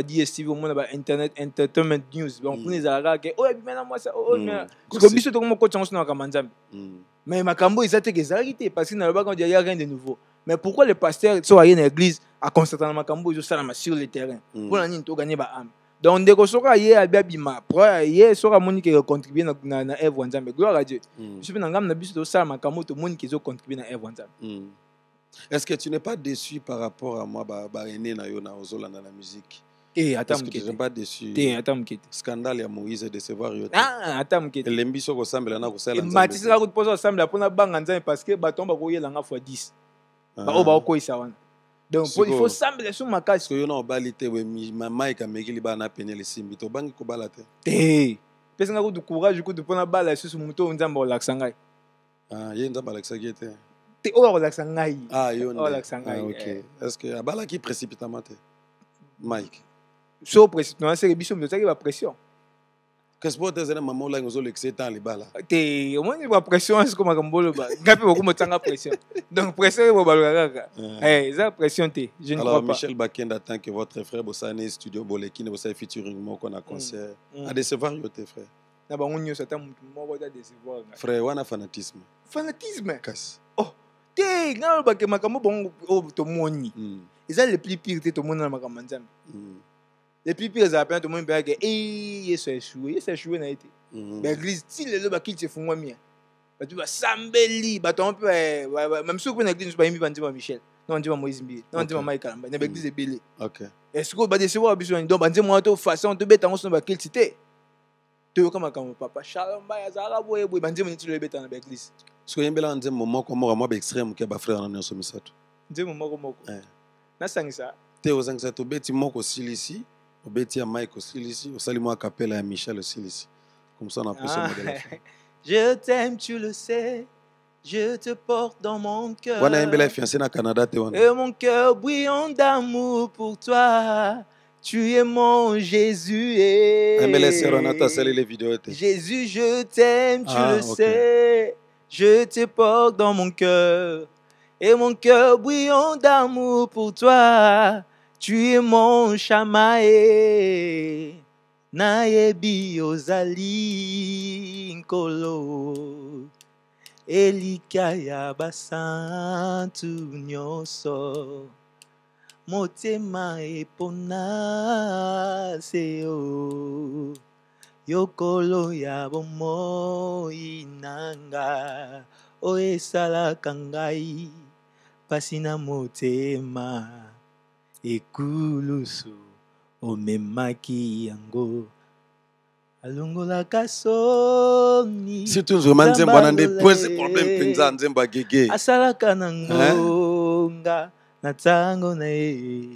Speaker 2: DSTV internet entertainment news. Les eh, oh moi ça
Speaker 1: oh,
Speaker 2: mais parce que to komo ko parce il y a de mais pourquoi le pasteur so aye na église aconstate na makambo oyo ezosalama sur le terrain?
Speaker 1: Mm.
Speaker 2: mpona nini toganye baame donc ndeko soki aye abi abima po ye soki amoni ke contribue na, na, na œuvre ya nzambe gloire à dieu
Speaker 1: Mm.
Speaker 2: biso mpe na ngambo na biso tosala makambo oyo tomoni ke ezocontribue na œuvre ya nzambe
Speaker 1: Mm. Est-ce que tu n'es pas déçu par rapport à moi, bah, bah, aîné na yo na ozolanda na musique?
Speaker 2: E ata
Speaker 1: Est-ce que tu n'es pas déçu?
Speaker 2: Moke te
Speaker 1: Scandale ya Moïse décevoir yo te.
Speaker 2: Ah, ata moke te
Speaker 1: Elembi so kosambela na kosala nzambe
Speaker 2: matisaka kuti mposa kosambela mpona banga nzambe parce que bato yango bakoyelanga fois 10
Speaker 1: Ah.
Speaker 2: baoyo ah. baokweyisa wana. Donc
Speaker 1: mpo
Speaker 2: ifo sambela so makasi
Speaker 1: soki yo na obali te we mama ekamekili bana na penele esimbi to obangi kobala te.
Speaker 2: Te. Pesa nga kutu courage kutu mpo na bala lisusu motu oyo nzambe akolakisa ngai.
Speaker 1: Ah, ye nzambe alakisaki ye te.
Speaker 2: Te oyo akolakisa ngai.
Speaker 1: Ah,
Speaker 2: akolakisa ngai eh.
Speaker 1: estce abalaki précipitamment te? Mike
Speaker 2: so précipitamment seke biso moto ozaki bapression
Speaker 1: kasi po te ezali mama olangi ozolekisa ye tan libala
Speaker 2: te omoni bapression siko makambo oloba ngai mpe bakoma otanga pression donc pression oyo baloka kaka
Speaker 1: Ah.
Speaker 2: Eza pression te je ne
Speaker 1: alors michel bakenda tant que votre frère bosani studio bolekini bosali featuring moko na concert.
Speaker 2: Mm.
Speaker 1: adecevoir yo te frère
Speaker 2: na bango nyonso ata motu moko ata décevoir ngai
Speaker 1: frère wana fanatisme.
Speaker 2: Fanatisme?
Speaker 1: Kasi
Speaker 2: te ngai nalobake makambo bango oyo tomoni
Speaker 1: Mm,
Speaker 2: eza le plus pire te tomoni na makambo ya nzambe depuis pile za pente mo mbia ke eh yesu eshuwe yesu eshuwe na ite
Speaker 1: ba
Speaker 2: église ti lelo ba kiti fungwa mia bato basambeli bato mpe mamisuku mpe na église bayimbi bandima michel. Na bandima moïse mbi na
Speaker 1: bandima
Speaker 2: mai kalamba na baéglise ebele sikoyo badecevoir biso donc banzema wana tofaçon tobeta yango sono bakilti te toyoka makambo papa shalombai azalaka boye boye banzema neti loyebeta na baéglise
Speaker 1: sikoyo oyembelaka nzembo moko moko mwa baextreme ke bafrere na nyonso misato
Speaker 2: nzembo moko moko. Nasangisa.
Speaker 1: Te ozangisa tobeti moko silisi obeti ya mike osilisi osali mwa kapela ya michel osilisi ça na poso
Speaker 2: Ah. je t'aime tu le sais je te porte dans mon cœur
Speaker 1: wana yembela fiancé na canada te wana
Speaker 2: Et mon cœur bouillant d'amour pour toi. Tu es mon Jésus. Et... Jésus, je t'aime, tu
Speaker 1: Ah,
Speaker 2: le
Speaker 1: ok.
Speaker 2: sais. Je te porte dans mon cœur. Et mon cœur bouillant d'amour pour toi. Tu es mon chamae. Naebi ozali nkolo. elika ya basantu nyonso motema epona se yo yokolo ya bomoi nanga oyo esalaka ngai pasi na motema ekulusu omemaki yango. Alongolaka soni
Speaker 1: surtout vraiment nzembo wana nde
Speaker 2: alole.
Speaker 1: problème mpenza nzembo agege
Speaker 2: asalaka na ngonga na ntango na ye.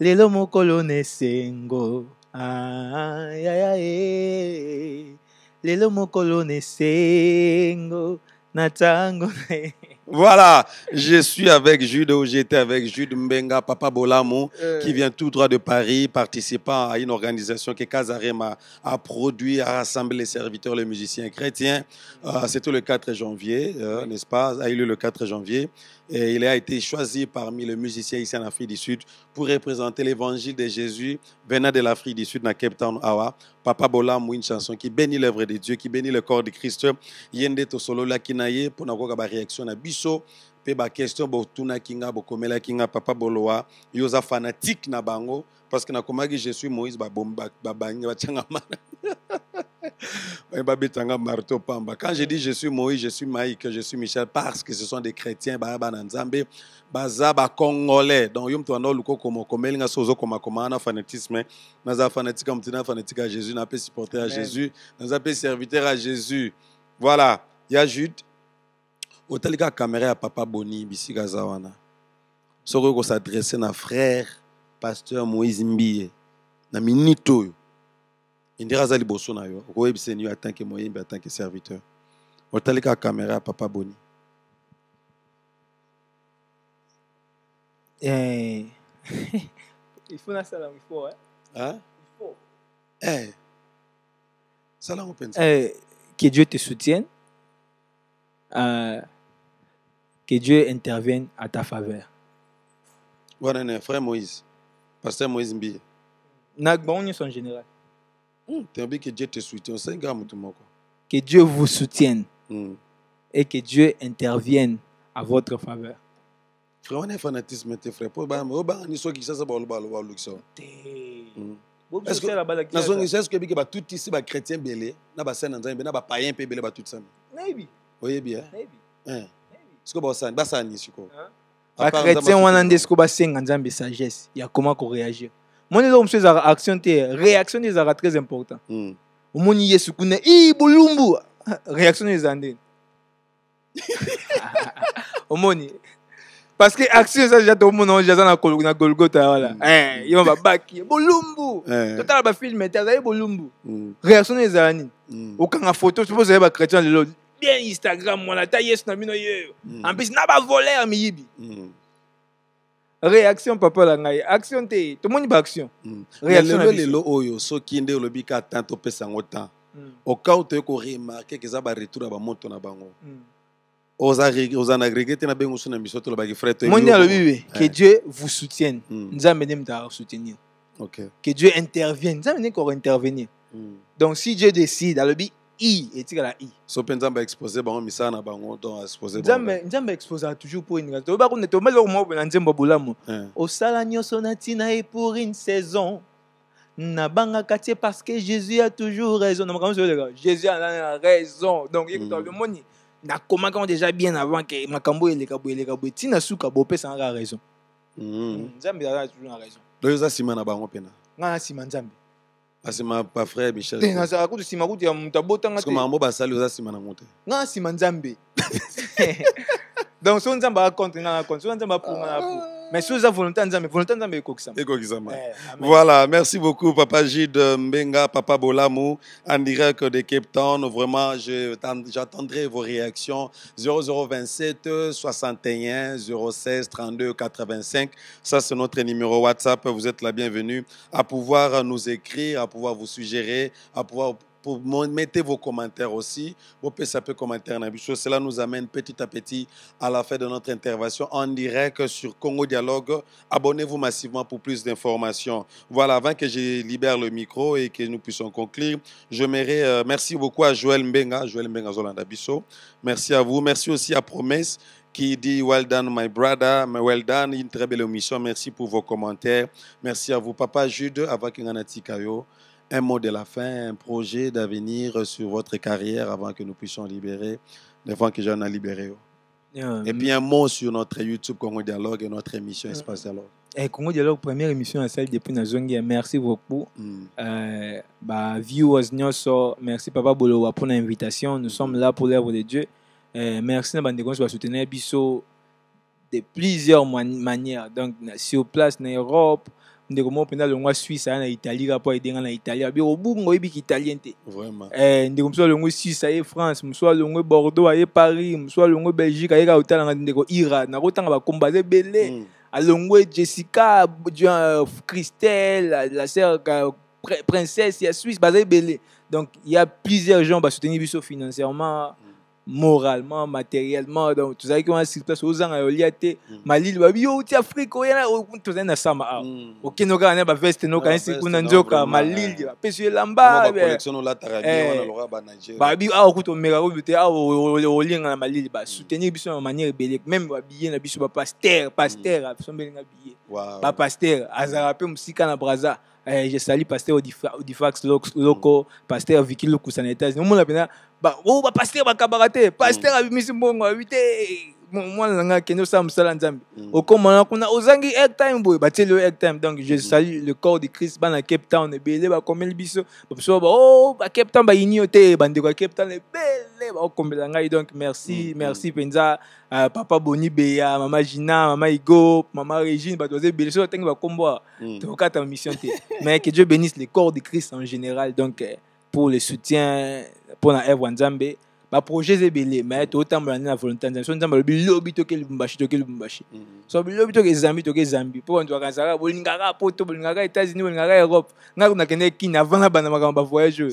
Speaker 2: Lelo mokolo na esengo. Ah, yaya ye lelo mokolo na esengo na ntango na ye
Speaker 1: Voilà, je suis avec Jude, j'étais avec Jude Mbenga, Papa Bolamou, qui vient tout droit de Paris, participant à une organisation que Kazarem a, a produit, a rassemblé les serviteurs, les musiciens chrétiens. Euh, C'était le 4 janvier, euh, n'est-ce pas? A eu lieu le 4 janvier. Et il a été choisi parmi les musiciens ici en Afrique du Sud pour représenter l'évangile de Jésus venant de l'Afrique du Sud, dans Cape Town, Awa. Papa Bolamou, une chanson qui bénit l'œuvre de Dieu, qui bénit le corps de Christ. Yende tosolo la kinaye pour n'avoir ba réaction na biso pe ba question botuna kinga bokomela kinga papa bolowa yoza fanatique na bango parce que nakomaki je suis Moïse babangi batianga mana Quand je dis je suis Moïse je suis Maïk je suis Michel parce que ce sont des chrétiens baza ba congolais. Donc yo mtu ando luko komo komelinga sozo koma koma na fanatisme naza fanatique am tina fanatique à Jésus na pe supporter à. Jésus naza pe serviteur à Jésus. Voilà. Il y a Jude. Otali kaka kamera ya papa boni bisika aza wana soki oyo kosadresse na frère pasteur moïse mbie na minute oyo indire aza liboso na yo. Okoyebiseni yo atanke moyembi atanke serviteur otali kaka kamera ya papa boni.
Speaker 2: Eh, il faut nasala il faut hein?
Speaker 1: Hein?
Speaker 2: il faut.
Speaker 1: Eh, mpenza
Speaker 2: Eh, que Dieu te soutienne euh, que Dieu intervienne à ta faveur.
Speaker 1: wana na frère moïse. Pasteur moïse mbiye
Speaker 2: Na bango nyonso en général.
Speaker 1: Dieu te moko
Speaker 2: Que Dieu vous soutienne.
Speaker 1: Mm.
Speaker 2: et que Dieu intervienne à votre faveur.
Speaker 1: frère fanatisme. Est-ce que- na nzambe na
Speaker 2: Maybe, maybe.
Speaker 1: siko
Speaker 2: wana nzambe sagesse ya comment koréagir moni eloko mosusu ezalaka action te réaction nde ezalaka très important. Omoni yesu kuna i bolumbu réaction nde ezala ndeni omoni. Parce que action eza deja tomona oja aza na kol- na golgota wala
Speaker 1: Mm.
Speaker 2: Eh, ye babaki ye bolumbu totala bafilme te azali bolumbu
Speaker 1: Mm.
Speaker 2: réaction nde ezala nini okanga photo suppose ozali bachrétien lelo bien instagram wana ata yesu na bino ye en plus na bavoleur miyibi réaction papa na ngai action. Te tomoni na
Speaker 1: lelo
Speaker 2: biso.
Speaker 1: lelo oyo soki nde olobi ka temps topesa yango temps okau toye koremarke ke eza baretour ya bamoto na bango. Oza reg- oza na regrete te na bengo so na miso tolobaki frère
Speaker 2: moni alobi be que
Speaker 1: Eh,
Speaker 2: dieu vous soutienne.
Speaker 1: Mm,
Speaker 2: nzambe nde moto soutenir
Speaker 1: ok.
Speaker 2: que dieu intervienne. Nzambe nde intervenir.
Speaker 1: Mm.
Speaker 2: donc si dieu décide alobi i etikala i.
Speaker 1: So mpe nzambe aexpose bango misala na bango donc aexpose
Speaker 2: nzambe exposaka toujours pour une raison. Toyeba kuna tomeli eloko moko boye na nzembo ya bolamu.
Speaker 1: Eh,
Speaker 2: osala nyonso na ntina ye pour une saison. Nabangaka tie parce que jésus a toujours raison. Na makambo nyonso eleka jésus a raison? Donc ye kuta
Speaker 1: Mm.
Speaker 2: omoni nakomaka ngo déjà bien avant ke makambo eleka boye eleka boye ntina suka bopesanga kaka raison.
Speaker 1: Mm.
Speaker 2: nzambe azala toujours na raison
Speaker 1: loyo eza nsima na bango mpena
Speaker 2: ngai na nsima nzambe
Speaker 1: asima bafrère michel
Speaker 2: te nazala kutu nsima kutu ya moto abotanga
Speaker 1: parce
Speaker 2: te.
Speaker 1: que makambo basali oza nsima nango te
Speaker 2: ngai na nsima nzambe. Donc so nzambe akontre ngai na contre so nzambe apur ngai na apur mais so eza volonté nzambe volonté nzambe ekokisama
Speaker 1: ekokisama
Speaker 2: Eh, amen.
Speaker 1: Voilà, merci beaucoup Papa Gide Mbenga, Papa Bolamou, en direct de Cape Town. Vraiment, j'attendrai vos réactions. 0027 61 06 32 85. Ça, c'est notre numéro WhatsApp. Vous êtes la bienvenue à pouvoir nous écrire, à pouvoir vous suggérer, à pouvoir mettez vos commentaires aussi. Vos peu commentaires. Cela nous amène petit à petit à la fin de notre intervention en direct sur Congo Dialogue. Abonnez-vous massivement pour plus d'informations. Voilà, avant que je libère le micro et que nous puissions conclure, je mairais, euh, merci beaucoup à Joël Mbenga, Joël Mbenga Zolanda Bisso. Merci à vous. Merci aussi à Promesse qui dit Well done, my brother. Well done, une très belle émission. Merci pour vos commentaires. Merci à vous, Papa Jude, avant Kinganati Kayo. Un mot de la fin, un projet d'avenir sur votre carrière avant que nous puissions libérer, avant que j'en ai libéré.
Speaker 2: Yeah.
Speaker 1: Et puis un mot sur notre YouTube Congo Dialogue et notre émission Espace Dialogue.
Speaker 2: Eh, Congo Dialogue, première émission à salle depuis Nazongi. Merci beaucoup.
Speaker 1: Mm.
Speaker 2: Euh, bah, viewers, merci Papa Bolowa pour l'invitation. Nous sommes là pour l'œuvre de Dieu. Euh, merci à Bandekons pour soutenir Bisso de plusieurs man- manières. Donc, sur place, en Europe, ndeko moko mpenza alongwa suisse aya na italie kaka po ayedenga na italie. Abi obunga oyebiki italien te. Eh, ndeko mosusu alongwe suisse aye france mosusu alongwe bordeaux aye paris mosusu alongwe belgique aye kaka kotalanga ndeko ira nakotanga bakombo aza ebele.
Speaker 1: Mm.
Speaker 2: alongwe jessica Jean- christelle la, sœur euh, pr- princesse ya suisse baza ebele. Donc il y a plusieurs gens basoutenir biso financièrement moralement matériellement donc tozalaki wana sur place ozanga yolia te
Speaker 1: Mm.
Speaker 2: malili babi yo uti afrique oyana tozali na sama awa
Speaker 1: Mm.
Speaker 2: okende kaka na baveste no
Speaker 1: Na
Speaker 2: kanisi
Speaker 1: baveste,
Speaker 2: kuna
Speaker 1: non,
Speaker 2: nzoka
Speaker 1: vraiment,
Speaker 2: malili
Speaker 1: eh.
Speaker 2: bapesi yo elamba
Speaker 1: Moko
Speaker 2: be-
Speaker 1: collection olataka bien
Speaker 2: Eh.
Speaker 1: wana lokola ba Nigeria.
Speaker 2: babi awa kuta omeka oyo te awa olinga na malili basoutenir biso na manière ebele même babillet na biso bapaster paster asombelinga billet
Speaker 1: Wow.
Speaker 2: bapaster azalaka mpe mosika na braza eh, je sali paster Odifa- odifax Lo- loko paster viki lukusa na états-unis omona mpena bapaster bakabaka te paster abimisi mbongo abi te mwana na ngai akende osala mosala nzambe
Speaker 1: Mm.
Speaker 2: okomana kuna ozangi airtime boye batieli yo airtime donc je salue le corps de christ bana cape town ebele bakomeli biso. Babiso ba o ba cape town bayini yo te bandeko ya cape town ebele bakokombela ngai. Donc merci
Speaker 1: Mm,
Speaker 2: merci mpenza. Uh, papa boni beya mama gina mama igo mama régine bato baza ebele so batangi bakombo
Speaker 1: Mm.
Speaker 2: tokokata mission te. Mais que dieu bénisse le corps de christ en général donc euh, pour le soutien pour na œuvre ya nzambe baprojet eza ebele me totambola nde na volonté ya nzambe so nzambe alobi lobi toke lubumbashi toke lubumbashi.
Speaker 1: Mhm.
Speaker 2: so lobi toke ezambi toke ezambi mpo bato bakanzaka bolingaka poto bolingaka états-unis bolingaka europe. Ngai nakende kini avant nabanda makambo bavoyage oyo.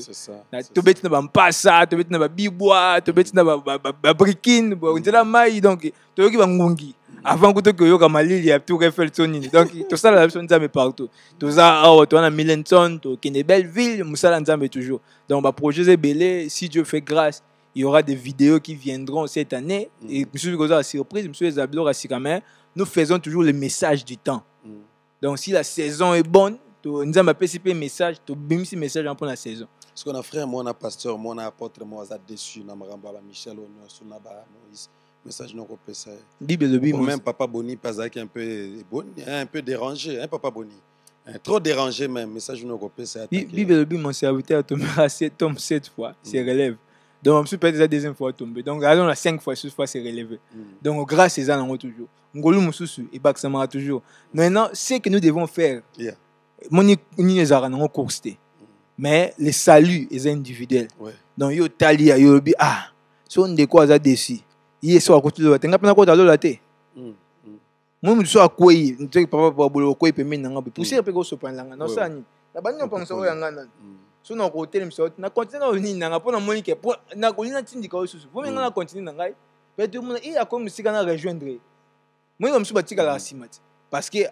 Speaker 2: Na- tobeti na bampasa tobeti na babibwa tobeti na ba- ba- ba- babrikine nzela mai donc toyoki bangungi avant kuta koyoka malili ya tour eiffel so nini donc tosalala biso nzambe partout. Toza awa toza na millenton tokende belleville mosala nzambe toujours. Donc baprojet eza ebele si dieu fait grâce il y aura des vidéos qui viendront cette année. Et misusu kozala surprise misusu eza biloko ya sika mais nous faisons toujours le message du temps.
Speaker 1: Mhm.
Speaker 2: donc si la saison est bonne nzambe apesi mpe message tobimisi message wana mpona saison.
Speaker 1: Parce que na frère mo na pasteur mo na apôtre mo aza déçu na makambo ya bamichel oyo nyonso na bamoïse message Ou
Speaker 2: mos-
Speaker 1: même papa boni azalaki un peu un peu dérangé hein, papa boni. Hein, trop dérangé même message
Speaker 2: Bi-
Speaker 1: attaqué.
Speaker 2: Bible mon serviteur tombe sept fois, se relève. Donc, je suis peut-être la deuxième fois tombé. Donc, alors, la cinq fois, six fois, c'est relevé.
Speaker 1: Mhm.
Speaker 2: Donc, grâce à ça, on toujours. Ngolu bak samara toujours. Maintenant, ce que nous devons faire,
Speaker 1: Yeah.
Speaker 2: mon ni ni ezara nango course te. Mais le salut est individuel.
Speaker 1: Ouais.
Speaker 2: Donc, yo tali ya yo bi ah, so ndeko aza déçu. Ye so akotu lo tenga pena ko talo la te. Moi, je suis à quoi Tu papa quoi peut mener nanga. Pousser pe ko so pan langa. Non
Speaker 1: Ouais,
Speaker 2: ça
Speaker 1: ouais.
Speaker 2: ni. Na pense
Speaker 1: Okokoli.
Speaker 2: oyo ngana.
Speaker 1: Mhm.
Speaker 2: So na kotelemisa yo na continue na oyo nini nanga mpo namoni ke nakoli natindika oyo susu. Po menga na continue na ngai mpe tomona e akomi mosika na rejoindre. Moyinga mosusu batikalaka nsima te parce que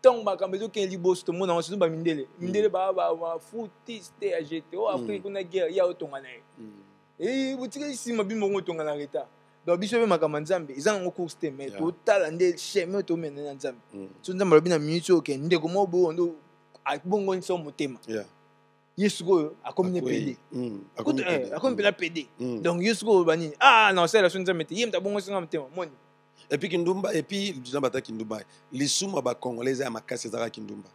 Speaker 2: ntango makambo ezokende liboso tomona ngo susu bamindele. Mindele bafutiste ya jete o afrique kuna guerre ya otonga na ye.
Speaker 1: Mhm.
Speaker 2: e botikali nsima bino bongo otonga na retard. Donc biso mpe makambo ya nzambe eza nango course te
Speaker 1: Yeah.
Speaker 2: totala nde chemin oyo tomene na nzambe. So nzambe alobi na minute oyo ke ndeko moko boyo ndo abongonisa motema.
Speaker 1: Yeah.
Speaker 2: Ye sikoyo akomi ne pede
Speaker 1: Mhm.
Speaker 2: kutu
Speaker 1: Akomi
Speaker 2: mpela pede
Speaker 1: Mhm.
Speaker 2: donc ye sikoyo banini ah na osala so nzambe. Te ye moto abongosinga motema moni
Speaker 1: et puis kindumba et puis na bata kindumba. Lisumu ya bacongolais eza ya makasi ezalaka kindumba.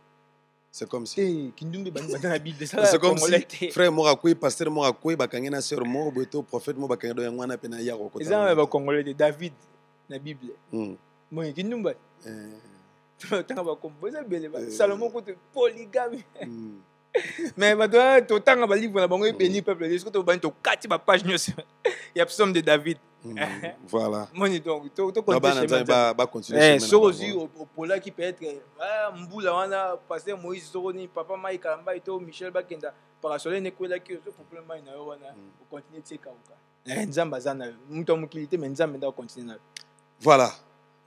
Speaker 1: C'est comme si
Speaker 2: te kindumbi bani baza na bible
Speaker 1: c'est comme si frère moko akwei paster moko akwei bakangi na sœur moko boye to prophète moko bakangi do yango wana mpe na ya kokota
Speaker 2: eza na bacongolais te david na bible. Moni kindumba.
Speaker 1: Eh,
Speaker 2: tanga bakombo eza
Speaker 1: Eh.
Speaker 2: salomo kutu polygame. Mais bato totanga balivre na bango ebeni peuple de soki tobani tokati bapage nyonso? Ya psaume de david.
Speaker 1: Voilà.
Speaker 2: Moni donc
Speaker 1: bango.
Speaker 2: ozwi opolaki peut-être mbula wana paster moïse soko nini papa mai kalambai to michel bakenda parasole nekwelaki popule mai na yo wana
Speaker 1: Mm.
Speaker 2: okontinue tie kauka Eh, nzambe aza na yo. Moto ya mokili te mais nzambe nda okontinue na yo.
Speaker 1: Voilà.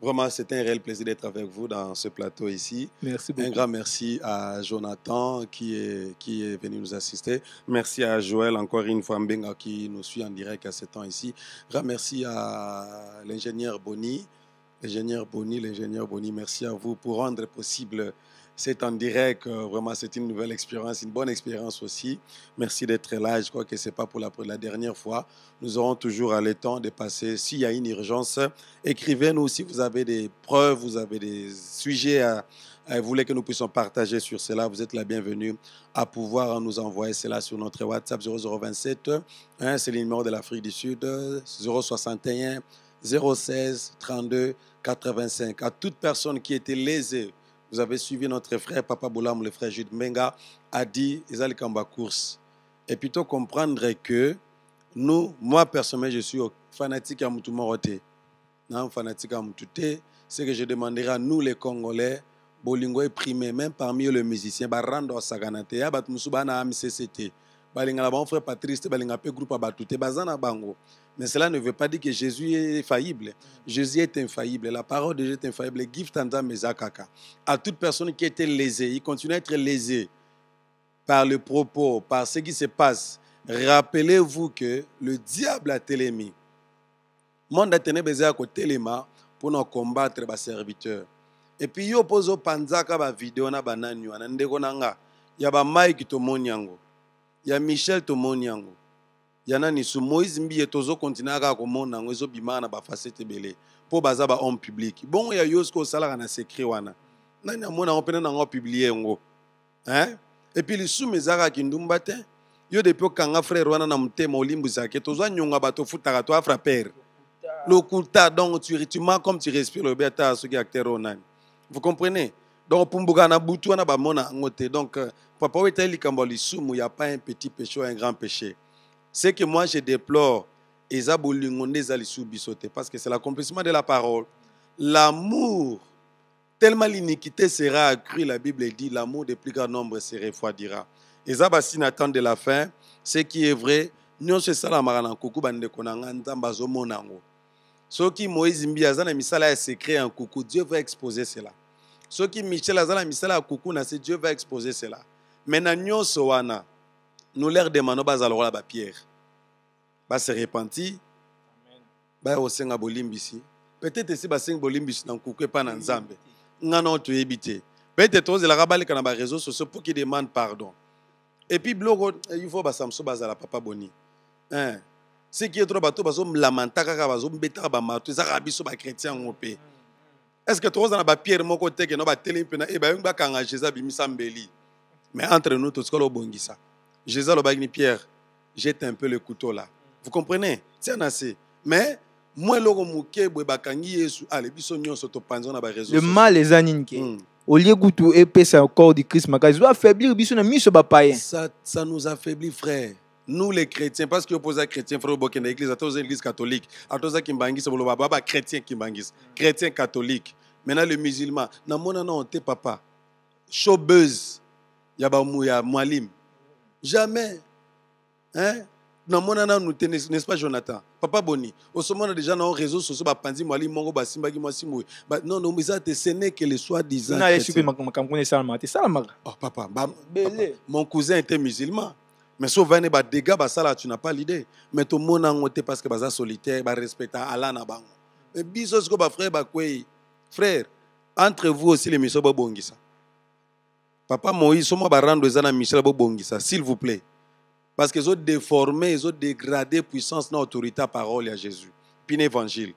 Speaker 1: Vraiment, c'est un réel plaisir d'être avec vous dans ce plateau ici.
Speaker 2: merci
Speaker 1: Un
Speaker 2: beaucoup
Speaker 1: grand merci à Jonathan qui est, qui est venu nous assister. Merci à Joël, encore une fois, Mbenga, qui nous suit en direct à ce temps ici. Grand merci à l'ingénieur Boni. L'ingénieur Boni, l'ingénieur Boni, merci à vous pour rendre possible cet en direct. Euh, Vraiment, c'est une nouvelle expérience, une bonne expérience aussi. Merci d'être là. Je crois que ce n'est pas pour la, dernière fois. Nous aurons toujours le temps de passer. S'il y a une urgence, écrivez-nous si vous avez des preuves, vous avez des sujets à, à- vous voulez que nous puissions partager sur cela. Vous êtes la bienvenue à pouvoir nous envoyer cela sur notre WhatsApp 0027. hein, c'est le numéro de l'Afrique du Sud. 061 016 32 85. À toute personne qui était lésée, vous avez suivi notre frère Papa Boulam, le frère Jude Menga, a dit Ezali Kamba course. Et plutôt comprendre que nous, moi personnellement, je suis fanatique à Moutou Morote. Non, fanatique à Moutou Te. C'est que je demanderai à nous, les Congolais, bolingo est primé, même parmi les musiciens, rendre saganate, ya bat musu bana am CCT. Balinga la bon frère Patrice, te balinga pe groupe abatute, bazana bango. Mais cela ne veut pas dire que Jésus est faillible. Jésus est infaillible. La parole de Dieu est infaillible. Gift anda mezakaka. À toute personne qui était lésée, il continue à être lésé par le propos, par ce qui se passe. Rappelez-vous que le diable a télémi. Monde a tenu baiser à côté téléma pour nous combattre les serviteurs. Et puis, yo pozo panzaka ba vidéo na banani wana ndeko nanga. Ya ba Mike to monyango. Ya Michel to monyango. Ya nani su Moïse mbiye tozo continuer kaka komona yango ezobima na bafacete ebele. Mpo baza ba homme public bongo ya yo soki osalaka na secret wana nani amona yango mpena nango apiblie yango? Hein? epuis lisumu eza kaka kindumba te yo depuis okanga frère wana na motema olimbwisaka tozwa nyonga bato ofutaka to afrapere lokuta donc tu, tu mens comme tu respires lobi ata soki acteur oyo nani vous comprenez donc opumbuka na butu wana bamona yango te donc euh, papa oyo etali pas un petit péché ou un grand péché ce que moi je déplore eza parce que c'est l'accomplissement de la parole. L'amour tellement l'iniquité sera accrue la bible dit l'amour de plus grand nombre se refroidira. Eza basine attente de la fin. Ce qui est vrai nyonso esalamaka na nkuku bandeko na nga nzambe azomona yango soki moïse mbi aza na misala ya secret ya dieu va exposer cela soki michel aza na misala ya kuku na se dieu va exposer cela. Me na nyonso wana nous leur demandons bazala lokola bapierre base repenti baya kosenga bolimbisi. Peut-être esi basengi bolimbisi na nkuku epa na nzambe. Nga na toyebi te. Peut-être tozelaka baleka na baréseau sociaux pour qui demande pardon. Et puis biloko il faut basamso bazala papa boni. Hein. soki etro bato bazolamanta kaka bazombetaka bamato ezaka biso bakretien yango mpe est ce que tokozala bapierre moko teke no batelemi mpena e bayongi bakanga jésus abimisa mbeli mais entre nous totikala obongisa jésus alobaki ni pierre jette un peu le couteau là. Vous comprenez? Tia na se mais mwa eloko moke boye bakangi yesu ale biso nyonso topanzi na bareseau
Speaker 2: le mal eza nini ke
Speaker 1: Mm.
Speaker 2: olie kutu epesa corps du christ makasi ezoaffaiblir biso na miso bapayen
Speaker 1: ça, ça nous affaiblit, frère. Nous, les chrétiens, parce que opposé à chrétien, frère, au l'église, à tous l'église catholique, à tous qui mbangis, c'est le baba chrétien qui mbangis, chrétien catholique. Maintenant, les musulmans, na mona na onte papa, showbuzz, yaba mouya mwalim. Jamais. Hein? na mona na nous n'est-ce pas Jonathan papa boni au sommet déjà dans réseaux sociaux ba panzi mwali mongo ba simbaki mwasi mwe Ba- non non mais ça ce n'est que les soi-disant
Speaker 2: na ye soki
Speaker 1: chrétiens.
Speaker 2: makambo kuna esalamaka te esalamaka
Speaker 1: Oh, papa, ba-
Speaker 2: Belé.
Speaker 1: papa, mon cousin était musulman. Mais sauf que ba dégâts ba sala tu n'as pas l'idée. Mais tout monde côté parce que baza solitaire, ba respecta Allah na. Mais biso que ba frère ba. Frère, entre vous aussi les miso ba bongisa. Papa Moïse, somo ba rendre ezana Michel ba bongisa, s'il vous plaît. Parce qu'ils ont déformé, ils ont dégradé puissance autorité parole à Jésus. Puis l'évangile.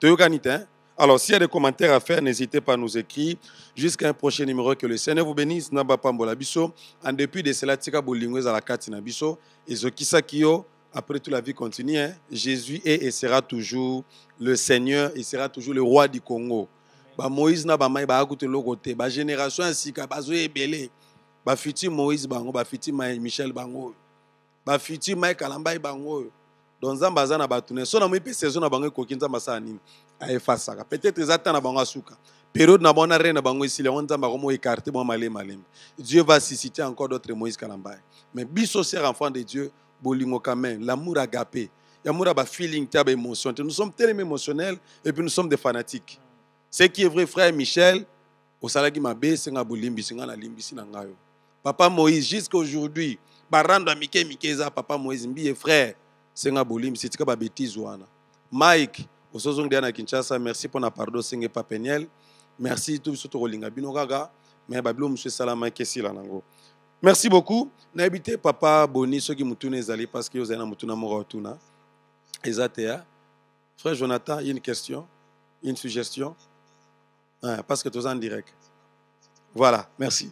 Speaker 1: Toyokanite, hein? Alors, s'il y a des commentaires à faire, n'hésitez pas à nous écrire. Jusqu'à un prochain numéro. Que le Seigneur vous bénisse. Naba pambola biso. En dépit de cela, tika bolingwez à la carte na biso. Et zokisa kio, après toute la vie continue, hein, Jésus est et sera toujours le Seigneur. Il sera toujours le roi du Congo. Ba Moïse na ba mai ba akute lokote. Ba génération ainsi ka bazo ebele. Ba fiti Moïse bango, ba fiti Michel bango. Ba fiti Mike Kalambai bango. Donc nzambe aza na bato ne so na moi mpe saison asala nini aefasaka peut-être eza ta na bango asuka période na bango na re na bango esili yango nzambe akomo écarte mwa malembe malembe dieu va susciter encore d'autres moïse kalambai mais biso ser enfant de dieu bolingo quand même l'amour agapé. Yamour ya bafeeling te ya baémotion te nous sommes tellement émotionnels et puis nous sommes des fanatiques. Ce qui est vrai frère michel osalaki mabe esenga bolimbisi nga nalimbisi na ngai yo. Papa moïse jusqu'à aujourd'hui barando ya mike mike eza papa moïse mbiye frère senga bolimbisi tika babétise wana. Mike osozongi deya na kinshasa. Merci mpo na pardon osenge pa peniel merci to biso tokolinga bino kaka me babilo mosusu esalamaki esila nango? Merci beaucoup. Nayebi te papa boni soki motuna ezali parce que ozali na motuna moko otuna eza te ya frère jonathan une question une suggestion. Parce que toza en direct. Voilà, merci.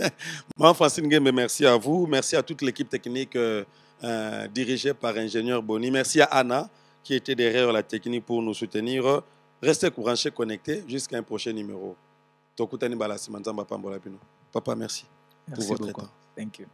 Speaker 1: Moi, Francine Gembe, merci à vous. Merci à toute l'équipe technique euh, euh, dirigée par ingénieur Boni. Merci à Anna qui était derrière la technique pour nous soutenir. Restez branchés, connectés jusqu'à un prochain numéro. Tokutani Pambola. Papa, merci.
Speaker 2: merci
Speaker 1: votre
Speaker 2: beaucoup
Speaker 1: temps.
Speaker 2: thank you